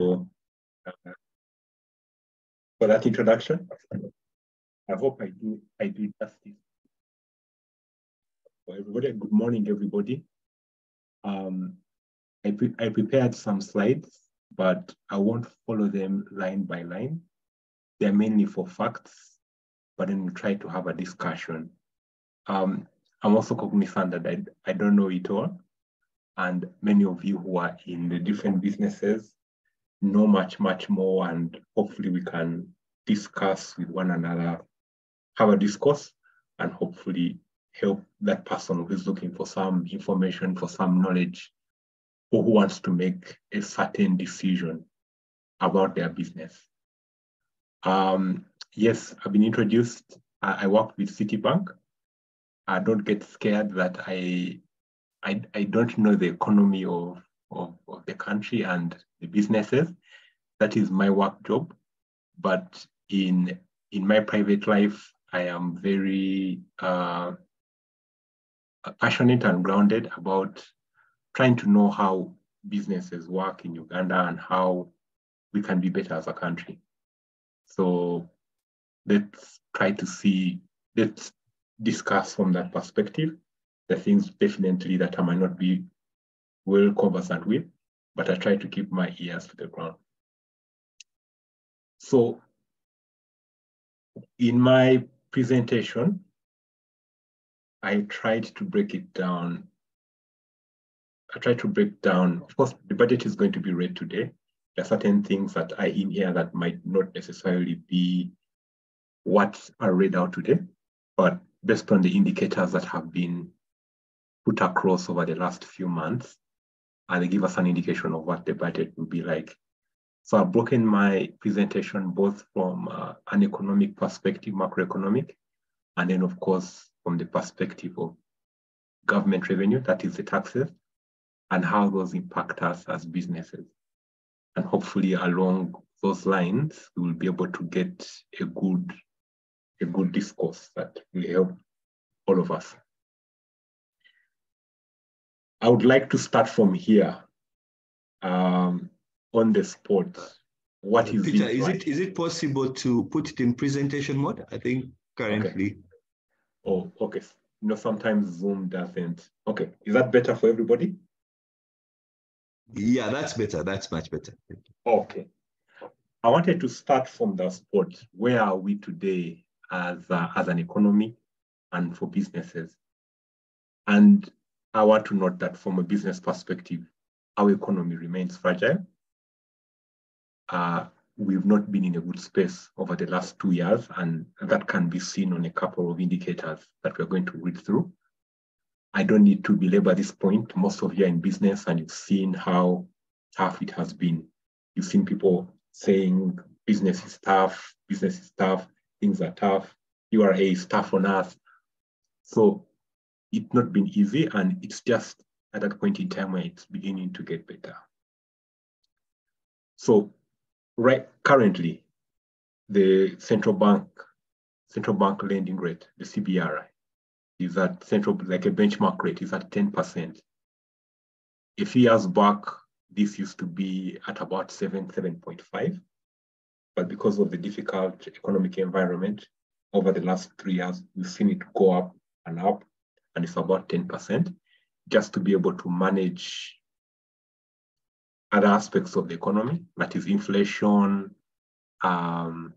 uh, for that introduction. I hope I do I do justice. For everybody, good morning, everybody. Um, I, pre I prepared some slides, but I won't follow them line by line. They're mainly for facts, but then we'll try to have a discussion. Um, I'm also cognizant that I, I don't know it all. And many of you who are in the different businesses know much, much more. And hopefully we can discuss with one another, have a discourse, and hopefully help that person who is looking for some information, for some knowledge, or who wants to make a certain decision about their business. Um, yes, I've been introduced. I, I work with Citibank. I don't get scared that I, I, I don't know the economy of, of, of the country and the businesses. That is my work job. But in, in my private life, I am very uh, passionate and grounded about trying to know how businesses work in Uganda and how we can be better as a country. So let's try to see, let's discuss from that perspective the things definitely that I might not be well conversant with, but I try to keep my ears to the ground. So in my presentation, I tried to break it down. I tried to break down, of course, the budget is going to be read today. There are certain things that are in here that might not necessarily be what are read out today, but based on the indicators that have been put across over the last few months, and they give us an indication of what the budget will be like. So I've broken my presentation both from uh, an economic perspective, macroeconomic, and then of course, from the perspective of government revenue, that is the taxes, and how those impact us as businesses. And hopefully along those lines, we will be able to get a good, a good discourse that will help all of us. I would like to start from here um, on the spot. What is Peter, it? Is right? it is it possible to put it in presentation mode? I think currently. Oh, okay. You know, sometimes Zoom doesn't. Okay, is that better for everybody? Yeah, that's better. That's much better. Okay. I wanted to start from the spot. Where are we today as, a, as an economy and for businesses? And I want to note that from a business perspective, our economy remains fragile. Uh, we've not been in a good space over the last two years, and that can be seen on a couple of indicators that we're going to read through. I don't need to belabor this point. Most of you are in business and you've seen how tough it has been. You've seen people saying business is tough, business is tough, things are tough, URA is tough on us. So it's not been easy and it's just at that point in time where it's beginning to get better. So right currently, the central bank, central bank lending rate, the CBRI, is at central, like a benchmark rate is at 10%. A few years back, this used to be at about 7, 7.5. But because of the difficult economic environment over the last three years, we've seen it go up and up, and it's about 10%, just to be able to manage other aspects of the economy, that is inflation, um,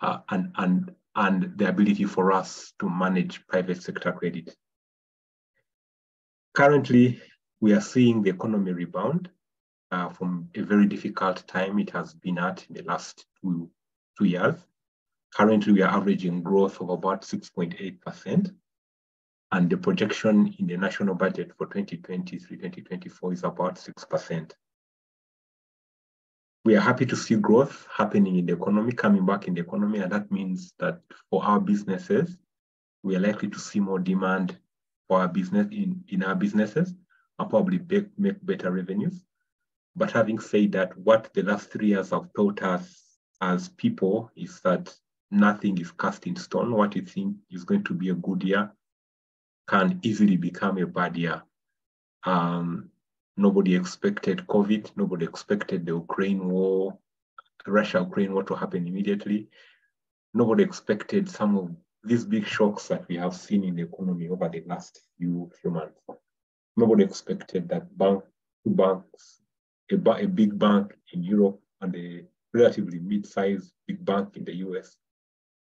uh, and, and and the ability for us to manage private sector credit. Currently, we are seeing the economy rebound uh, from a very difficult time it has been at in the last two, two years. Currently, we are averaging growth of about 6.8%, and the projection in the national budget for 2023-2024 is about 6% we are happy to see growth happening in the economy, coming back in the economy, and that means that for our businesses, we are likely to see more demand for our business in, in our businesses and probably make, make better revenues. But having said that, what the last three years have taught us as people is that nothing is cast in stone. What you think is going to be a good year can easily become a bad year. Um, Nobody expected COVID. Nobody expected the Ukraine war, Russia-Ukraine war to happen immediately. Nobody expected some of these big shocks that we have seen in the economy over the last few, few months. Nobody expected that bank, two banks, a, a big bank in Europe and a relatively mid-sized big bank in the US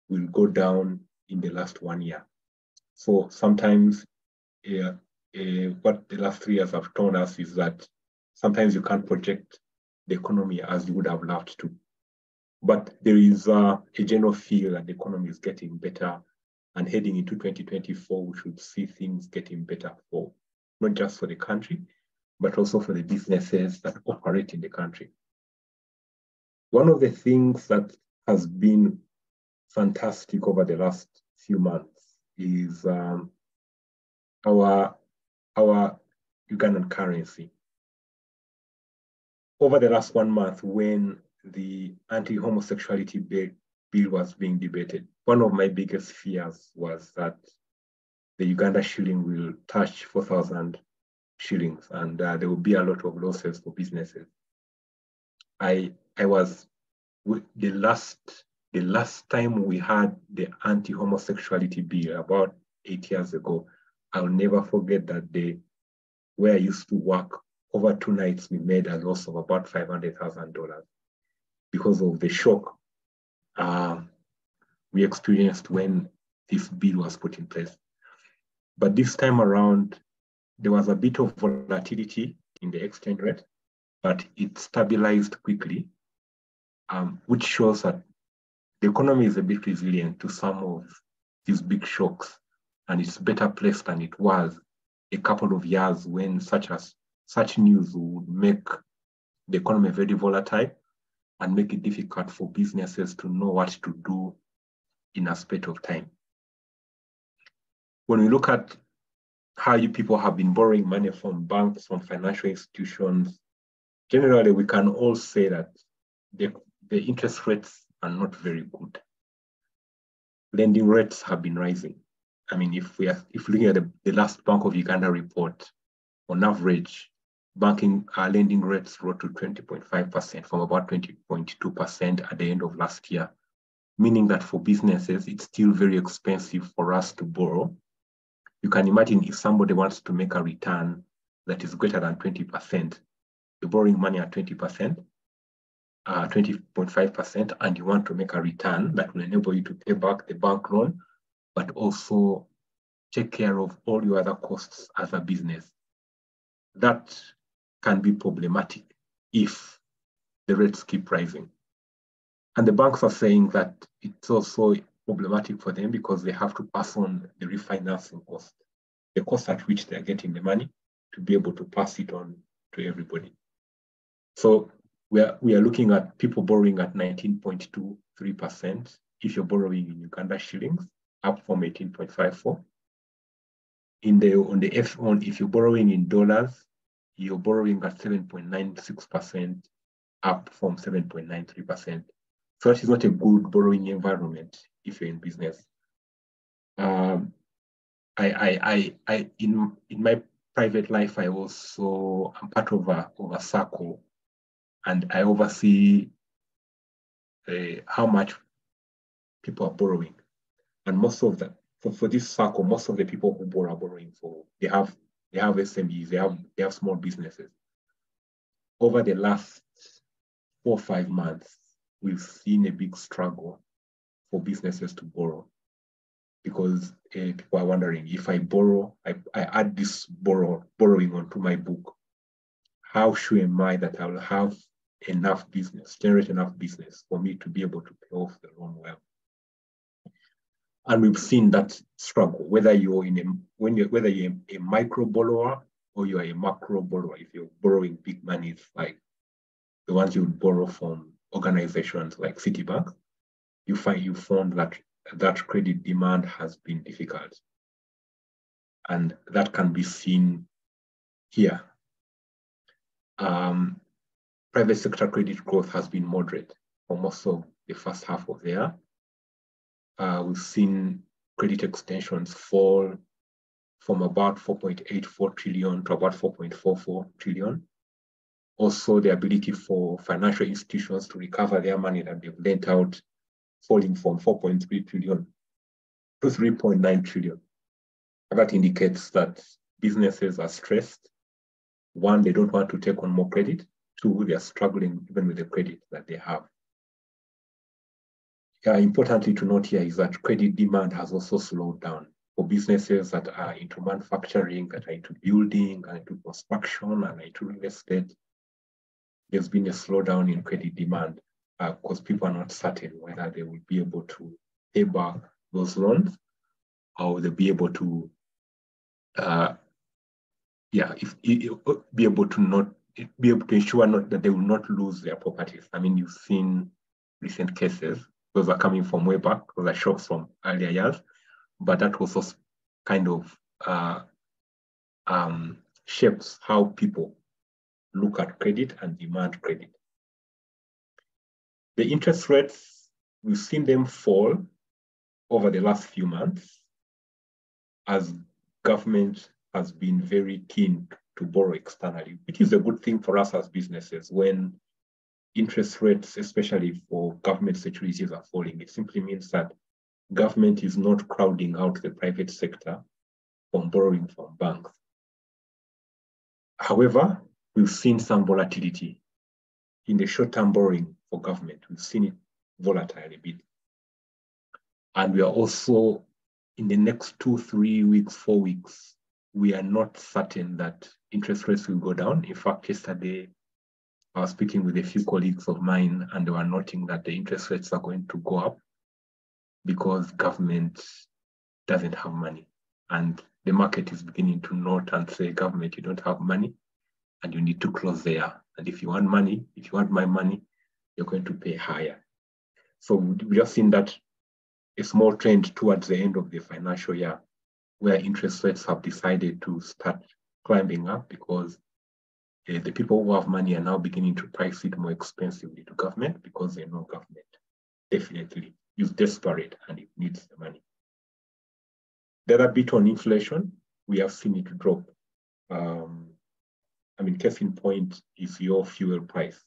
will go down in the last one year. So sometimes uh, uh, what the last three years have taught us is that sometimes you can't project the economy as you would have loved to. But there is a general feel that the economy is getting better and heading into 2024, we should see things getting better for not just for the country, but also for the businesses that operate in the country. One of the things that has been fantastic over the last few months is um, our, our Ugandan currency. Over the last one month, when the anti-homosexuality bill, was being debated, one of my biggest fears was that the Uganda shilling will touch 4,000 shillings and uh, there will be a lot of losses for businesses. I, I was, the last, the last time we had the anti-homosexuality bill about eight years ago, I'll never forget that day where I used to work over two nights, we made a loss of about $500,000 because of the shock uh, we experienced when this bill was put in place. But this time around, there was a bit of volatility in the exchange rate, but it stabilized quickly, um, which shows that the economy is a bit resilient to some of these big shocks, and it's better placed than it was a couple of years when such as such news would make the economy very volatile and make it difficult for businesses to know what to do in a spate of time. When we look at how you people have been borrowing money from banks, from financial institutions, generally we can all say that the, the interest rates are not very good. Lending rates have been rising. I mean, if we are if looking at the, the last Bank of Uganda report, on average, banking uh, lending rates rose to 20.5% from about 20.2% at the end of last year meaning that for businesses, it's still very expensive for us to borrow. You can imagine if somebody wants to make a return that is greater than 20%, you're borrowing money at 20%, uh, 20.5%, and you want to make a return that will enable you to pay back the bank loan, but also take care of all your other costs as a business. That can be problematic if the rates keep rising. And the banks are saying that it's also problematic for them because they have to pass on the refinancing cost, the cost at which they're getting the money to be able to pass it on to everybody. So we are, we are looking at people borrowing at 19.23% if you're borrowing in Uganda shillings, up from 18.54. In the on the F on if you're borrowing in dollars, you're borrowing at 7.96%, up from 7.93%. So that is not a good borrowing environment if you're in business. Um, I, I, I, I, in in my private life, I also am part of a of a circle, and I oversee uh, how much people are borrowing, and most of them for, for this circle, most of the people who borrow are borrowing for they have they have SMEs, they have they have small businesses. Over the last four or five months, we've seen a big struggle for businesses to borrow because uh, people are wondering if I borrow, I, I add this borrow borrowing onto my book, how sure am I that I will have enough business, generate enough business for me to be able to pay off the loan well? And we've seen that struggle, whether you're in a when you whether you're a micro borrower or you are a macro borrower. If you're borrowing big money, like the ones you would borrow from organizations like Citibank, you find you found that that credit demand has been difficult. And that can be seen here. Um, private sector credit growth has been moderate for most of the first half of the year. Uh, we've seen credit extensions fall from about 4.84 trillion to about 4.44 trillion. Also, the ability for financial institutions to recover their money that they've lent out falling from 4.3 trillion to 3.9 trillion. That indicates that businesses are stressed. One, they don't want to take on more credit. Two, they are struggling even with the credit that they have. Yeah, importantly to note here is that credit demand has also slowed down for businesses that are into manufacturing, that are into building, and into construction, and into real estate. There's been a slowdown in credit demand because uh, people are not certain whether they will be able to pay back those loans or they'll be able to, uh, yeah, if, if, be able to not be able to ensure not that they will not lose their properties. I mean, you've seen recent cases; those are coming from way back. Those are shocks from earlier years, but that also kind of uh, um, shapes how people look at credit and demand credit. The interest rates, we've seen them fall over the last few months as government has been very keen to borrow externally, which is a good thing for us as businesses when interest rates, especially for government securities, are falling. It simply means that government is not crowding out the private sector from borrowing from banks. However, we've seen some volatility in the short-term borrowing for government. We've seen it volatile a bit. And we are also, in the next two, three weeks, four weeks, we are not certain that interest rates will go down. In fact, yesterday, I was speaking with a few colleagues of mine, and they were noting that the interest rates are going to go up because government doesn't have money. And the market is beginning to note and say, government, you don't have money and you need to close there. And if you want money, if you want my money, you're going to pay higher. So we have seen that a small trend towards the end of the financial year where interest rates have decided to start climbing up because uh, the people who have money are now beginning to price it more expensively to government because they know government definitely is desperate and it needs the money. The other bit on inflation, we have seen it drop. Um, I mean, case in point is your fuel price.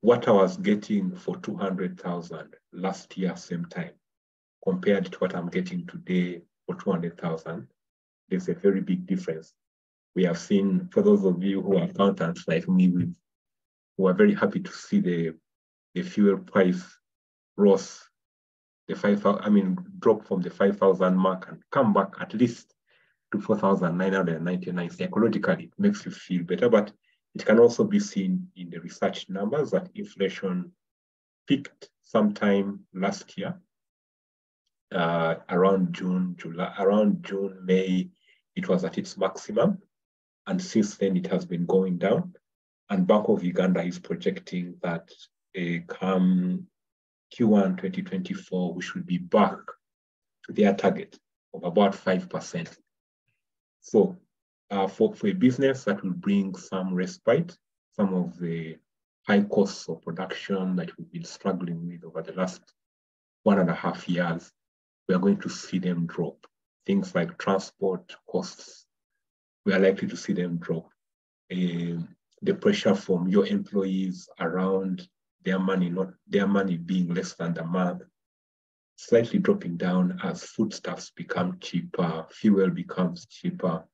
What I was getting for 200,000 last year, same time, compared to what I'm getting today for 200,000, there's a very big difference. We have seen, for those of you who are accountants like me, we who are very happy to see the, the fuel price rose, the five, I mean, drop from the 5,000 mark and come back at least to 4,999 psychologically, it makes you feel better, but it can also be seen in the research numbers that inflation peaked sometime last year, uh, around June, July, around June, May, it was at its maximum. And since then, it has been going down. And Bank of Uganda is projecting that uh, come Q1 2024, we should be back to their target of about 5%. So uh, for, for a business that will bring some respite, some of the high costs of production that we've been struggling with over the last one and a half years, we are going to see them drop. Things like transport costs, we are likely to see them drop. Uh, the pressure from your employees around their money, not their money being less than the month, slightly dropping down as foodstuffs become cheaper, fuel becomes cheaper,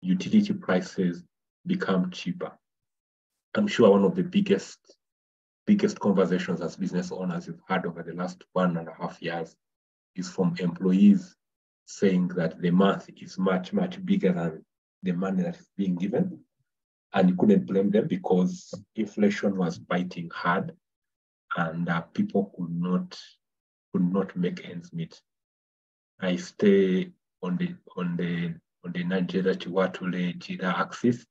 utility prices become cheaper. I'm sure one of the biggest, biggest conversations as business owners you've had over the last one and a half years is from employees saying that the math is much, much bigger than the money that is being given. And you couldn't blame them because inflation was biting hard and uh, people could not could not make ends meet. I stay on the on the on the Najjera to Watule axis.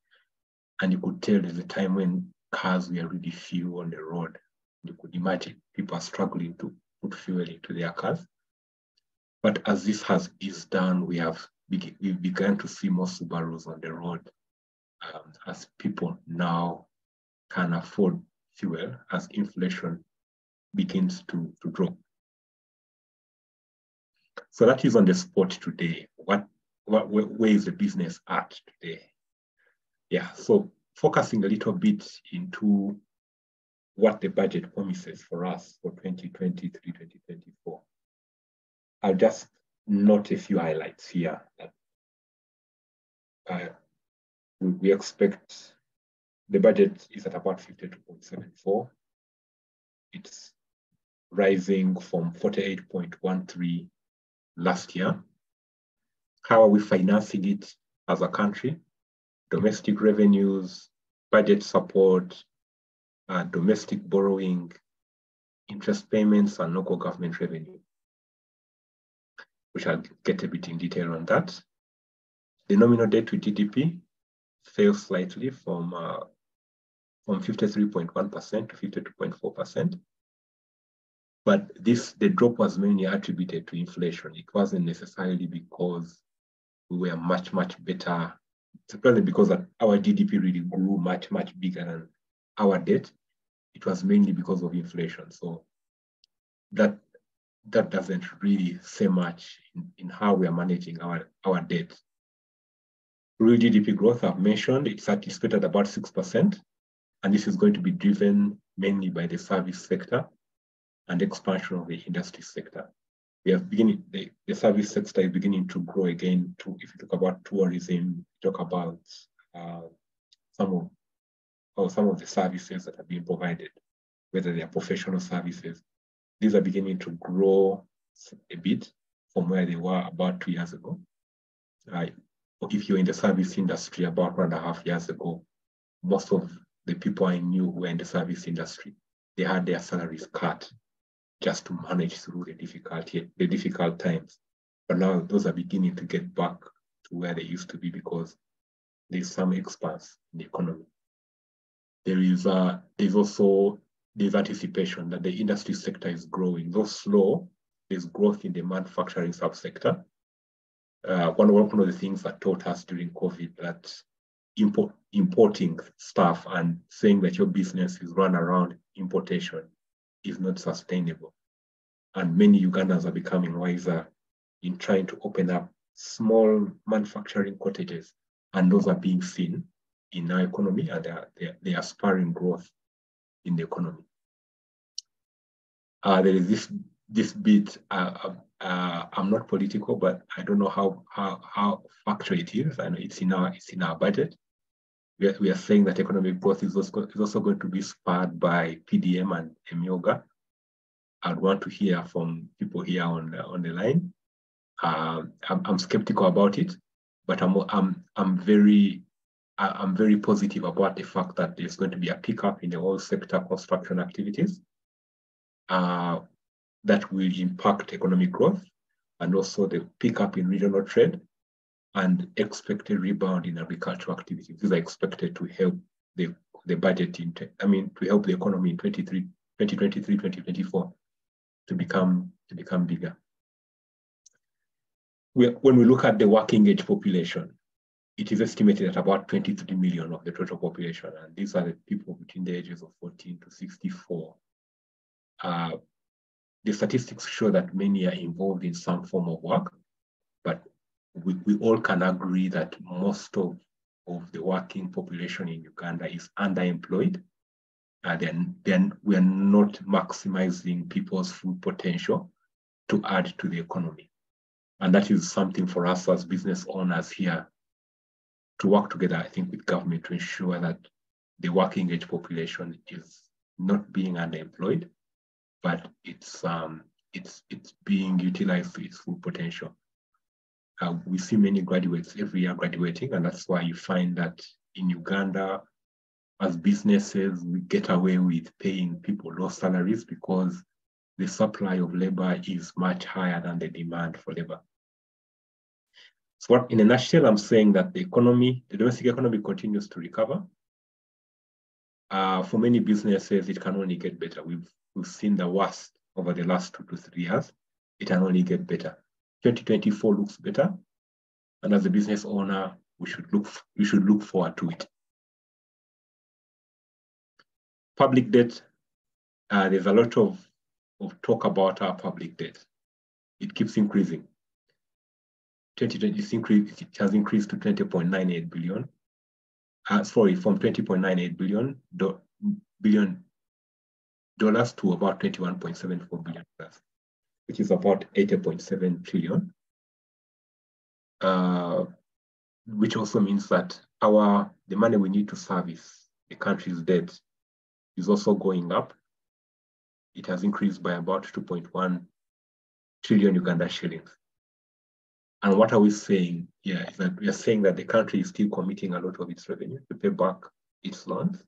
And you could tell there's a time when cars were really few on the road. You could imagine people are struggling to put fuel into their cars. But as this has eased down, we have we've begun to see more Subarus on the road um, as people now can afford fuel as inflation begins to, to drop. So that is on the spot today. What what, where, where is the business at today? Yeah, so focusing a little bit into what the budget promises for us for 2023, 2024. I'll just note a few highlights here uh, we, expect the budget is at about 52.74. It's rising from 48.13 last year. How are we financing it as a country? Domestic revenues, budget support, uh, domestic borrowing, interest payments, and local government revenue. We shall get a bit in detail on that. The nominal debt to GDP fell slightly from uh, from 53.1% to 52.4%. But this the drop was mainly attributed to inflation. It wasn't necessarily because we were much, much better. Probably because our GDP really grew much, much bigger than our debt. It was mainly because of inflation. So that that doesn't really say much in, in how we are managing our, our debt. Real GDP growth I've mentioned, it's anticipated about 6%, and this is going to be driven mainly by the service sector and expansion of the industry sector. We have beginning the, the service sector is beginning to grow again. To if you talk about tourism, talk about uh, some of or some of the services that are being provided, whether they are professional services, these are beginning to grow a bit from where they were about two years ago. Uh, if you're in the service industry about one and a half years ago, most of the people I knew who were in the service industry, they had their salaries cut just to manage through the difficulty, the difficult times. But now those are beginning to get back to where they used to be because there's some expanse in the economy. There is uh, there's also there's anticipation that the industry sector is growing. Though slow, there's growth in the manufacturing subsector. Uh, one, one of the things that taught us during COVID that import, importing stuff and saying that your business is run around importation is not sustainable. And many Ugandans are becoming wiser in trying to open up small manufacturing cottages, and those are being seen in our economy and they are, they are, they are spurring growth in the economy. Uh, there is this this bit. Uh, uh, uh, I'm not political, but I don't know how how how factual it is. I know it's in our it's in our budget. We are, we are saying that economic growth is also is also going to be spurred by PDM and Emyooga. I'd want to hear from people here on the, on the line. Uh, I'm, I'm skeptical about it, but I'm I'm I'm very I'm very positive about the fact that there's going to be a pickup in the whole sector construction activities uh, that will impact economic growth and also the pickup in regional trade and expected rebound in agricultural activities. These are expected to help the, the budget in, I mean, to help the economy in 2023, 2024 to become, to become bigger. We, when we look at the working age population, it is estimated that about 23 million of the total population, and these are the people between the ages of 14 to 64. Uh, the statistics show that many are involved in some form of work, but we, we all can agree that most of, of the working population in Uganda is underemployed. Uh, then, then we are not maximizing people's full potential to add to the economy. And that is something for us as business owners here to work together, I think, with government to ensure that the working age population is not being underemployed, but it's um, it's it's being utilized to its full potential. Uh, we see many graduates every year graduating, and that's why you find that in Uganda, as businesses, we get away with paying people low salaries because the supply of labor is much higher than the demand for labor. So what, in a nutshell, I'm saying that the economy, the domestic economy continues to recover. Uh, for many businesses, it can only get better. We've, we've seen the worst over the last two to three years. It can only get better. 2024 looks better. And as a business owner, we should look, we should look forward to it. Public debt, uh, there's a lot of, of talk about our public debt. It keeps increasing. 2020 it has increased to 20.98 billion. Uh, sorry, from 20.98 billion do, billion dollars to about 21.74 billion dollars, which is about 80.7 trillion. Uh, which also means that our the money we need to service the country's debt is also going up. It has increased by about 2.1 trillion Uganda shillings. And what are we saying here is that we are saying that the country is still committing a lot of its revenue to pay back its loans.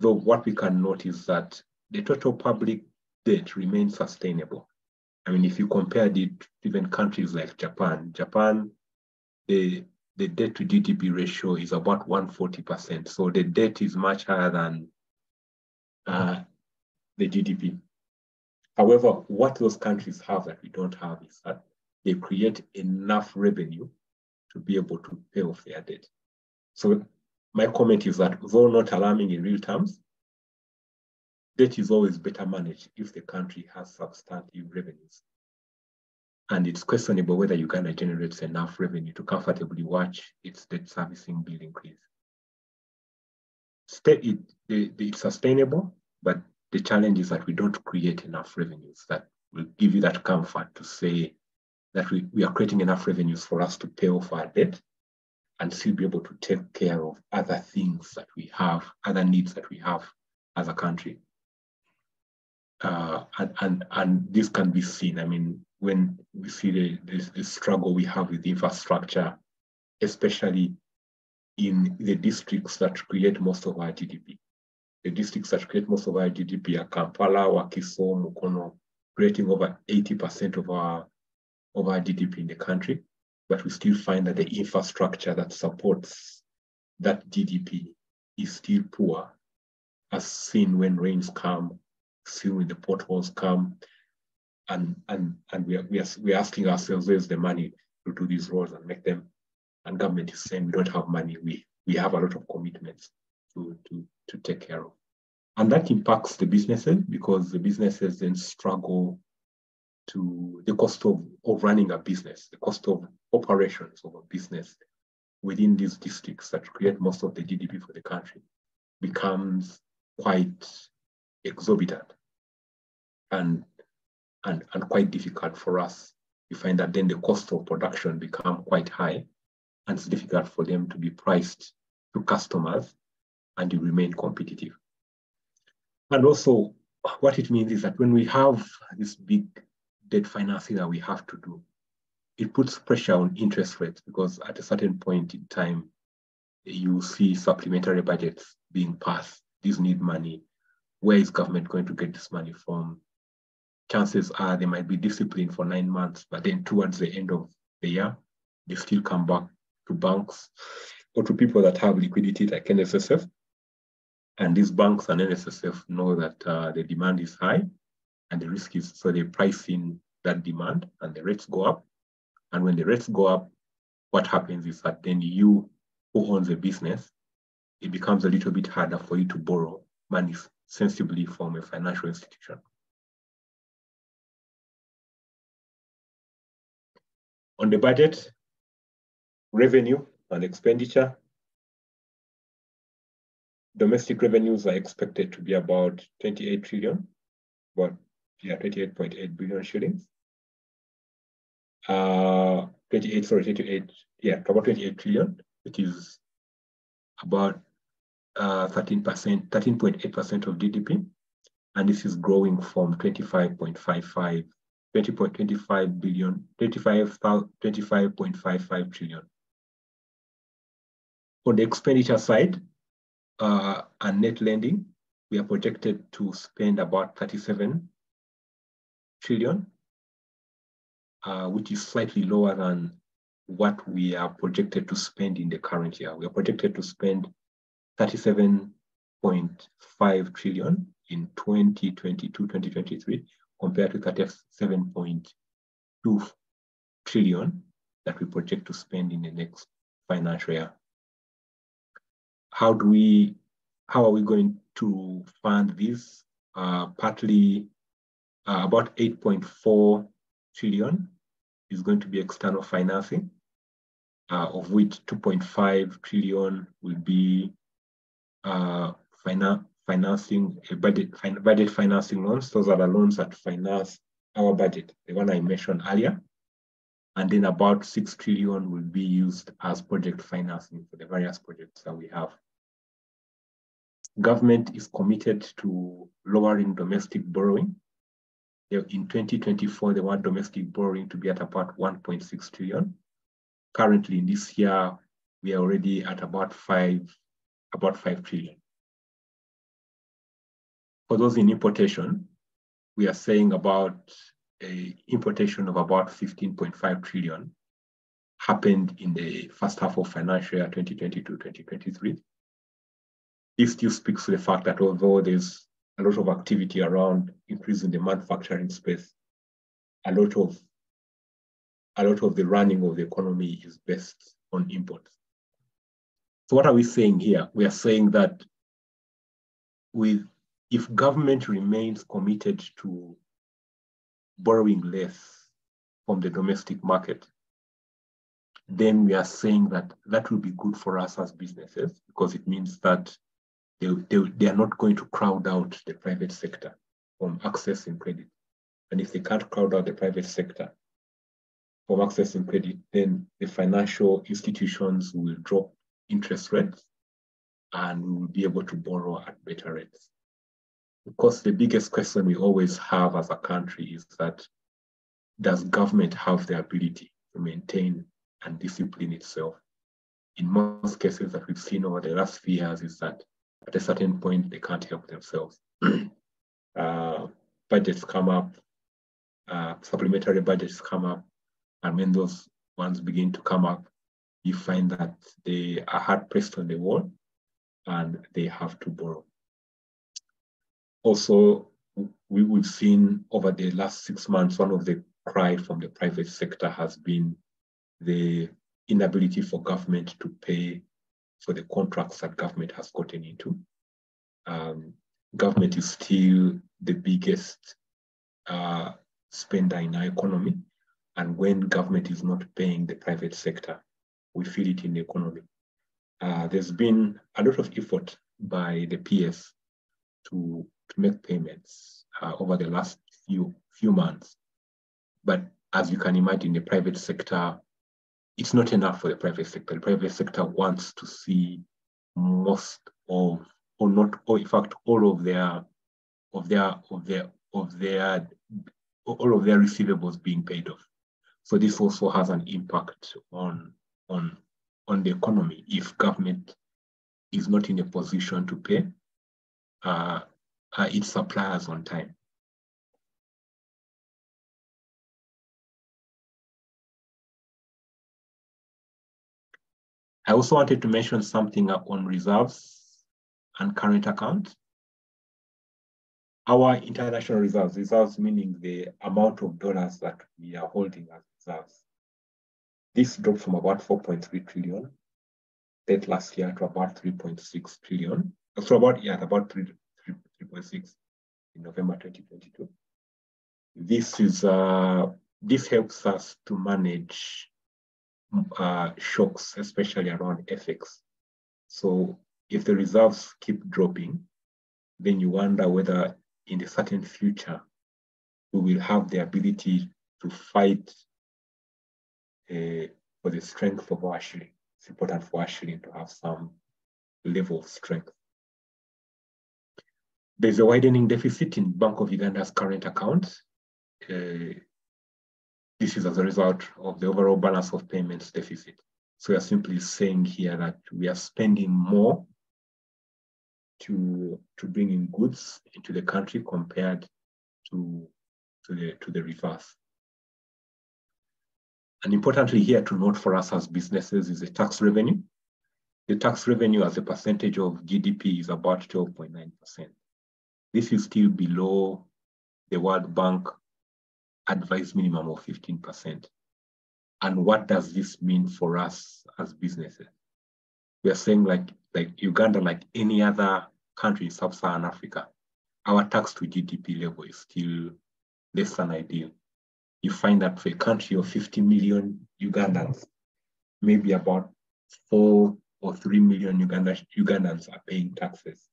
Though what we can note is that the total public debt remains sustainable. I mean, if you compare it to even countries like Japan, Japan, the, the debt to GDP ratio is about 140%. So the debt is much higher than uh, the GDP. However, what those countries have that we don't have is that they create enough revenue to be able to pay off their debt. So my comment is that though not alarming in real terms, debt is always better managed if the country has substantive revenues. And it's questionable whether Uganda generates enough revenue to comfortably watch its debt servicing bill increase. It, it, it's sustainable, but the challenge is that we don't create enough revenues that will give you that comfort to say that we, we are creating enough revenues for us to pay off our debt and still be able to take care of other things that we have, other needs that we have as a country. Uh, and, and, and this can be seen. I mean, when we see the, the, the struggle we have with infrastructure, especially in the districts that create most of our GDP. The districts that create most of our GDP are Kampala, Wakiso, Mukono, creating over 80% of our of our GDP in the country, but we still find that the infrastructure that supports that GDP is still poor, as seen when rains come, seen when the potholes come, and and and we are, we are, we are asking ourselves where's the money to do these roads and make them, and government is saying we don't have money. We we have a lot of commitments to to to take care of, and that impacts the businesses because the businesses then struggle to the cost of, of running a business, the cost of operations of a business within these districts that create most of the GDP for the country becomes quite exorbitant and, and, and quite difficult for us. We find that then the cost of production become quite high and it's difficult for them to be priced to customers and to remain competitive. And also what it means is that when we have this big debt financing that we have to do, it puts pressure on interest rates because at a certain point in time, you see supplementary budgets being passed. These need money. Where is government going to get this money from? Chances are they might be disciplined for nine months, but then towards the end of the year, they still come back to banks or to people that have liquidity like NSSF. And these banks and NSSF know that uh, the demand is high and the risk is so they price in that demand and the rates go up. And when the rates go up, what happens is that then you who owns a business, it becomes a little bit harder for you to borrow money sensibly from a financial institution. On the budget, revenue and expenditure, domestic revenues are expected to be about 28 trillion, but yeah, 28.8 billion shillings. Uh, 28, sorry, 28, yeah, about 28 trillion, which is about uh, 13%, 13.8% of GDP. And this is growing from 25.55, 20.25 billion, 25, 25.55 trillion. On the expenditure side, uh, and net lending, we are projected to spend about 37 trillion, uh, which is slightly lower than what we are projected to spend in the current year. We are projected to spend 37.5 trillion in 2022-2023 compared to 37.2 trillion that we project to spend in the next financial year. How do we, how are we going to fund this? Uh, partly uh, about 8.4 trillion is going to be external financing, uh, of which 2.5 trillion will be uh, finan financing a budget, fin budget financing loans. Those are the loans that finance our budget, the one I mentioned earlier. And then about 6 trillion will be used as project financing for the various projects that we have. Government is committed to lowering domestic borrowing. In 2024, they want domestic borrowing to be at about 1.6 trillion. Currently, in this year, we are already at about five, about 5 trillion. For those in importation, we are saying about a importation of about 15.5 trillion happened in the first half of financial year 2022-2023. This still speaks to the fact that although there's a lot of activity around increasing the manufacturing space, a lot of a lot of the running of the economy is based on imports. So what are we saying here? We are saying that with if government remains committed to borrowing less from the domestic market, then we are saying that that will be good for us as businesses because it means that they, they, they are not going to crowd out the private sector from accessing credit. And if they can't crowd out the private sector from accessing credit, then the financial institutions will drop interest rates and we will be able to borrow at better rates. Of course, the biggest question we always have as a country is that does government have the ability to maintain and discipline itself? In most cases that we've seen over the last few years is that at a certain point they can't help themselves. uh, budgets come up, uh, supplementary budgets come up, and when those ones begin to come up, you find that they are hard pressed on the wall and they have to borrow. Also, we, we've seen over the last six months, one of the cry from the private sector has been the inability for government to pay for the contracts that government has gotten into. Um, government is still the biggest uh, spender in our economy. And when government is not paying the private sector, we feel it in the economy. Uh, there's been a lot of effort by the PS to to make payments uh, over the last few few months. But as you can imagine, the private sector, it's not enough for the private sector. The private sector wants to see most of, or not, or in fact, all of their, of their, of their, of their, all of their receivables being paid off. So this also has an impact on on on the economy if government is not in a position to pay. Uh, uh, its suppliers on time. I also wanted to mention something on reserves and current accounts. Our international reserves, reserves meaning the amount of dollars that we are holding as reserves. This dropped from about 4.3 trillion late last year to about 3.6 trillion. So about, yeah, about 3, 3.6 in November 2022. This is uh, this helps us to manage uh, shocks, especially around FX. So if the reserves keep dropping, then you wonder whether in the certain future we will have the ability to fight uh, for the strength of our shilling. It's important for our shilling to have some level of strength. There's a widening deficit in Bank of Uganda's current account. Uh, this is as a result of the overall balance of payments deficit. So we are simply saying here that we are spending more to, to bring in goods into the country compared to, to, the, to the reverse. And importantly here to note for us as businesses is the tax revenue. The tax revenue as a percentage of GDP is about 12.9%. This is still below the World Bank advised minimum of 15%. And what does this mean for us as businesses? We are saying like, like Uganda, like any other country in sub-Saharan Africa, our tax to GDP level is still less than ideal. you find that for a country of 50 million Ugandans, maybe about four or three million Uganda, Ugandans are paying taxes.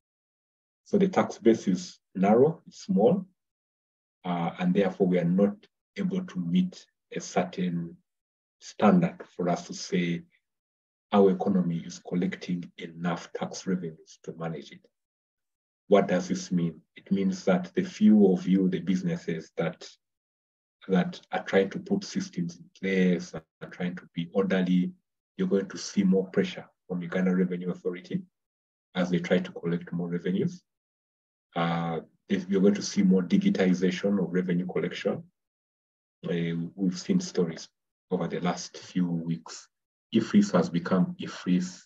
So the tax base is narrow, it's small, uh, and therefore we are not able to meet a certain standard for us to say our economy is collecting enough tax revenues to manage it. What does this mean? It means that the few of you, the businesses that that are trying to put systems in place, are trying to be orderly, you're going to see more pressure from Uganda Revenue Authority as they try to collect more revenues. Uh, you're going to see more digitization of revenue collection. Uh, we've seen stories over the last few weeks. EFRIS has become EFRIS,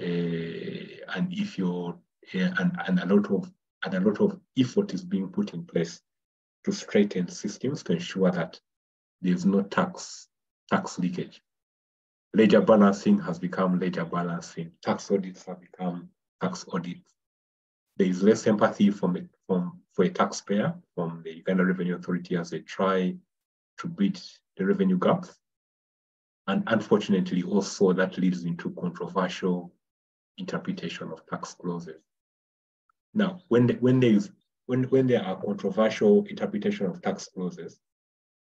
uh, and if you're uh, and, and a lot of and a lot of effort is being put in place to straighten systems to ensure that there's no tax tax leakage. Ledger balancing has become ledger balancing. Tax audits have become tax audits. There is less empathy from, from for a taxpayer from the Uganda Revenue Authority as they try to bridge the revenue gaps. And unfortunately, also that leads into controversial interpretation of tax clauses. Now, when, the, when, there is, when, when there are controversial interpretation of tax clauses,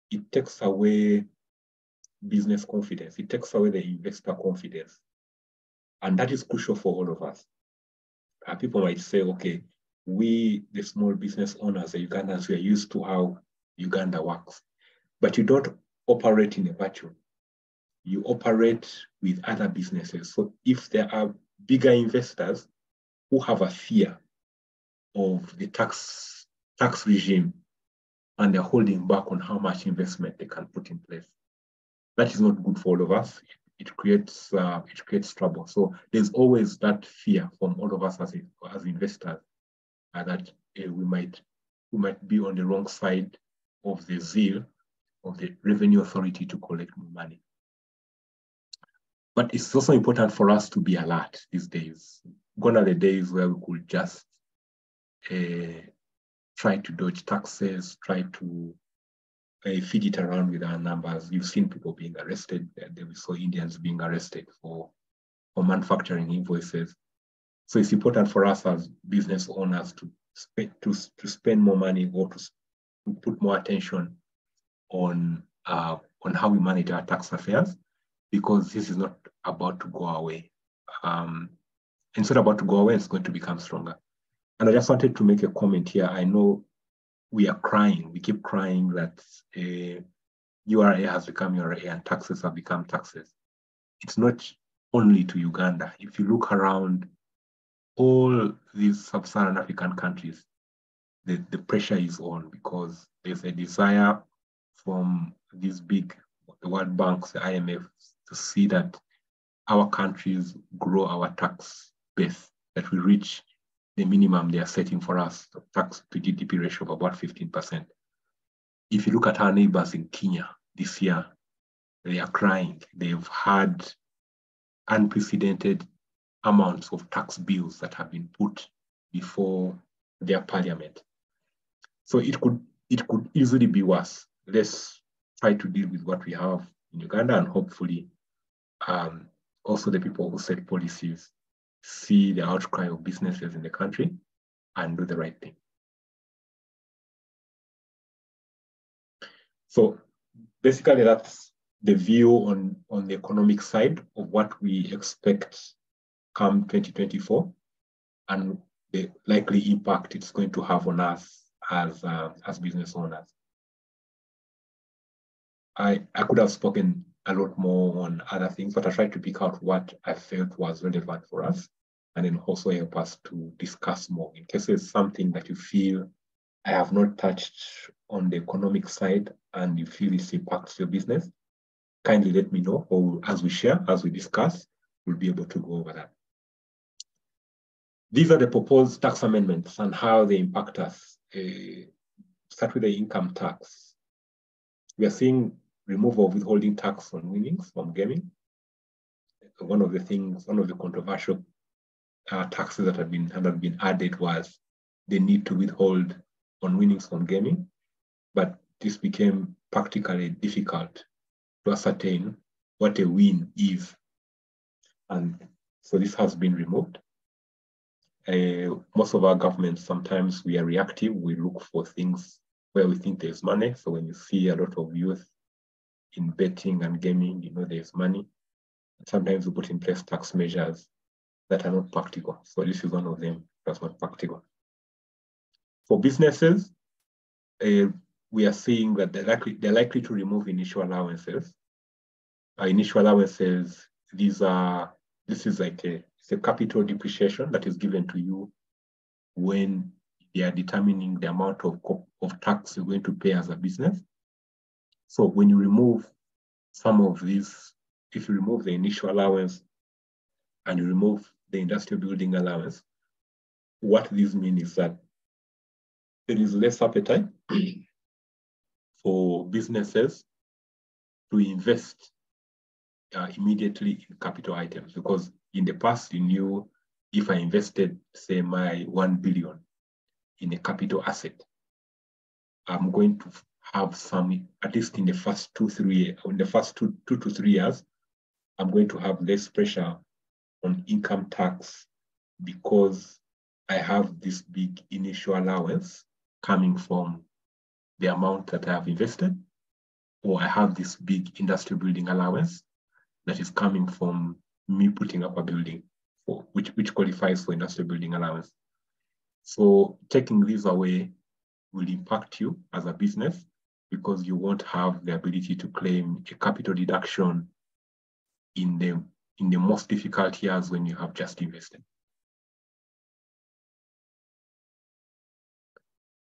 it takes away business confidence. It takes away the investor confidence. And that is crucial for all of us. Uh, people might say, okay, we, the small business owners, the Ugandans, we are used to how Uganda works. But you don't operate in a vacuum. You operate with other businesses. So if there are bigger investors who have a fear of the tax, tax regime and they're holding back on how much investment they can put in place, that is not good for all of us. It, creates uh, it creates trouble. So there's always that fear from all of us as as investors uh, that uh, we might we might be on the wrong side of the zeal of the revenue authority to collect more money. But it's also important for us to be alert these days. Gone are the days where we could just uh, try to dodge taxes, try to uh, it around with our numbers. You've seen people being arrested. We saw Indians being arrested for, for manufacturing invoices. So it's important for us as business owners to, spend to, to spend more money or to, to put more attention on, uh, on how we manage our tax affairs because this is not about to go away. Um, it's not about to go away, it's going to become stronger. And I just wanted to make a comment here. I know we are crying. We keep crying that uh, URA has become URA and taxes have become taxes. It's not only to Uganda. If you look around all these sub-Saharan African countries, the, the pressure is on because there's a desire from these big, the World Banks, the IMF, to see that our countries grow our tax base, that we reach the minimum they are setting for us, the tax to GDP ratio of about 15%. If you look at our neighbors in Kenya this year, they are crying. They've had unprecedented amounts of tax bills that have been put before their parliament. So it could it could easily be worse. Let's try to deal with what we have in Uganda and hopefully um, also the people who set policies see the outcry of businesses in the country and do the right thing. So basically that's the view on, on the economic side of what we expect come 2024 and the likely impact it's going to have on us as, uh, as business owners. I, I could have spoken a lot more on other things, but I tried to pick out what I felt was relevant for us and then also help us to discuss more. In case there's something that you feel I have not touched on the economic side and you feel it impacts your business, kindly let me know, or as we share, as we discuss, we'll be able to go over that. These are the proposed tax amendments and how they impact us. Uh, start with the income tax. We are seeing removal of withholding tax on winnings from gaming. One of the things, one of the controversial uh, taxes that have been had been added was the need to withhold on winnings from gaming, but this became practically difficult to ascertain what a win is. And so this has been removed. Uh, most of our governments, sometimes we are reactive. We look for things where we think there's money. So when you see a lot of youth in betting and gaming, you know there's money. Sometimes we put in place tax measures that are not practical. So this is one of them that's not practical. For businesses, uh, we are seeing that they're likely, they're likely to remove initial allowances. Uh, initial allowances, these are, this is like a, it's a capital depreciation that is given to you when they are determining the amount of, of tax you're going to pay as a business. So when you remove some of these, if you remove the initial allowance and you remove the industrial building allowance, what this means is that there is less appetite for businesses to invest uh, immediately in capital items. Because in the past you knew if I invested, say, my 1 billion in a capital asset, I'm going to have some, at least in the first two, three, in the first two, two to three years, I'm going to have less pressure on income tax because I have this big initial allowance coming from the amount that I have invested, or I have this big industrial building allowance that is coming from me putting up a building, for, which, which qualifies for industrial building allowance. So taking these away will impact you as a business because you won't have the ability to claim a capital deduction in the in the most difficult years when you have just invested.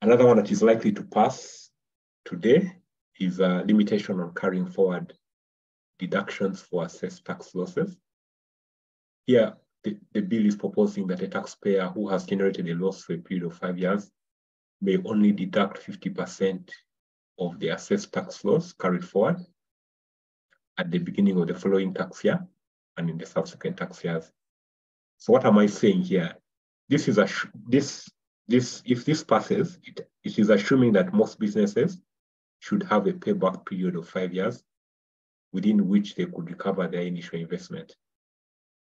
Another one that is likely to pass today is a limitation on carrying forward deductions for assessed tax losses. Here, the, the bill is proposing that a taxpayer who has generated a loss for a period of five years may only deduct 50% of the assessed tax loss carried forward at the beginning of the following tax year and in the subsequent tax years. So what am I saying here? This is a this this if this passes, it, it is assuming that most businesses should have a payback period of five years within which they could recover their initial investment.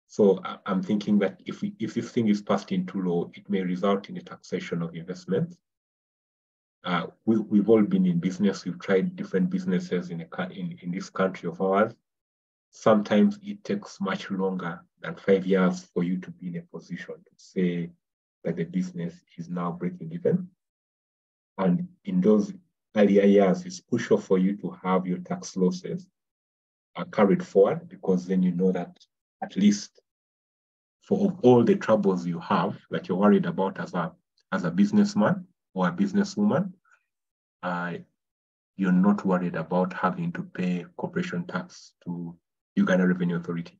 So I'm thinking that if we, if this thing is passed into law, it may result in a taxation of investments. Uh, we, we've all been in business. We've tried different businesses in, a, in, in this country of ours. Sometimes it takes much longer than five years for you to be in a position to say that the business is now breaking even. And in those earlier years, it's crucial for you to have your tax losses are carried forward because then you know that at least for all the troubles you have that you're worried about as a as a businessman or a businesswoman, uh, you're not worried about having to pay corporation tax to Uganda Revenue Authority.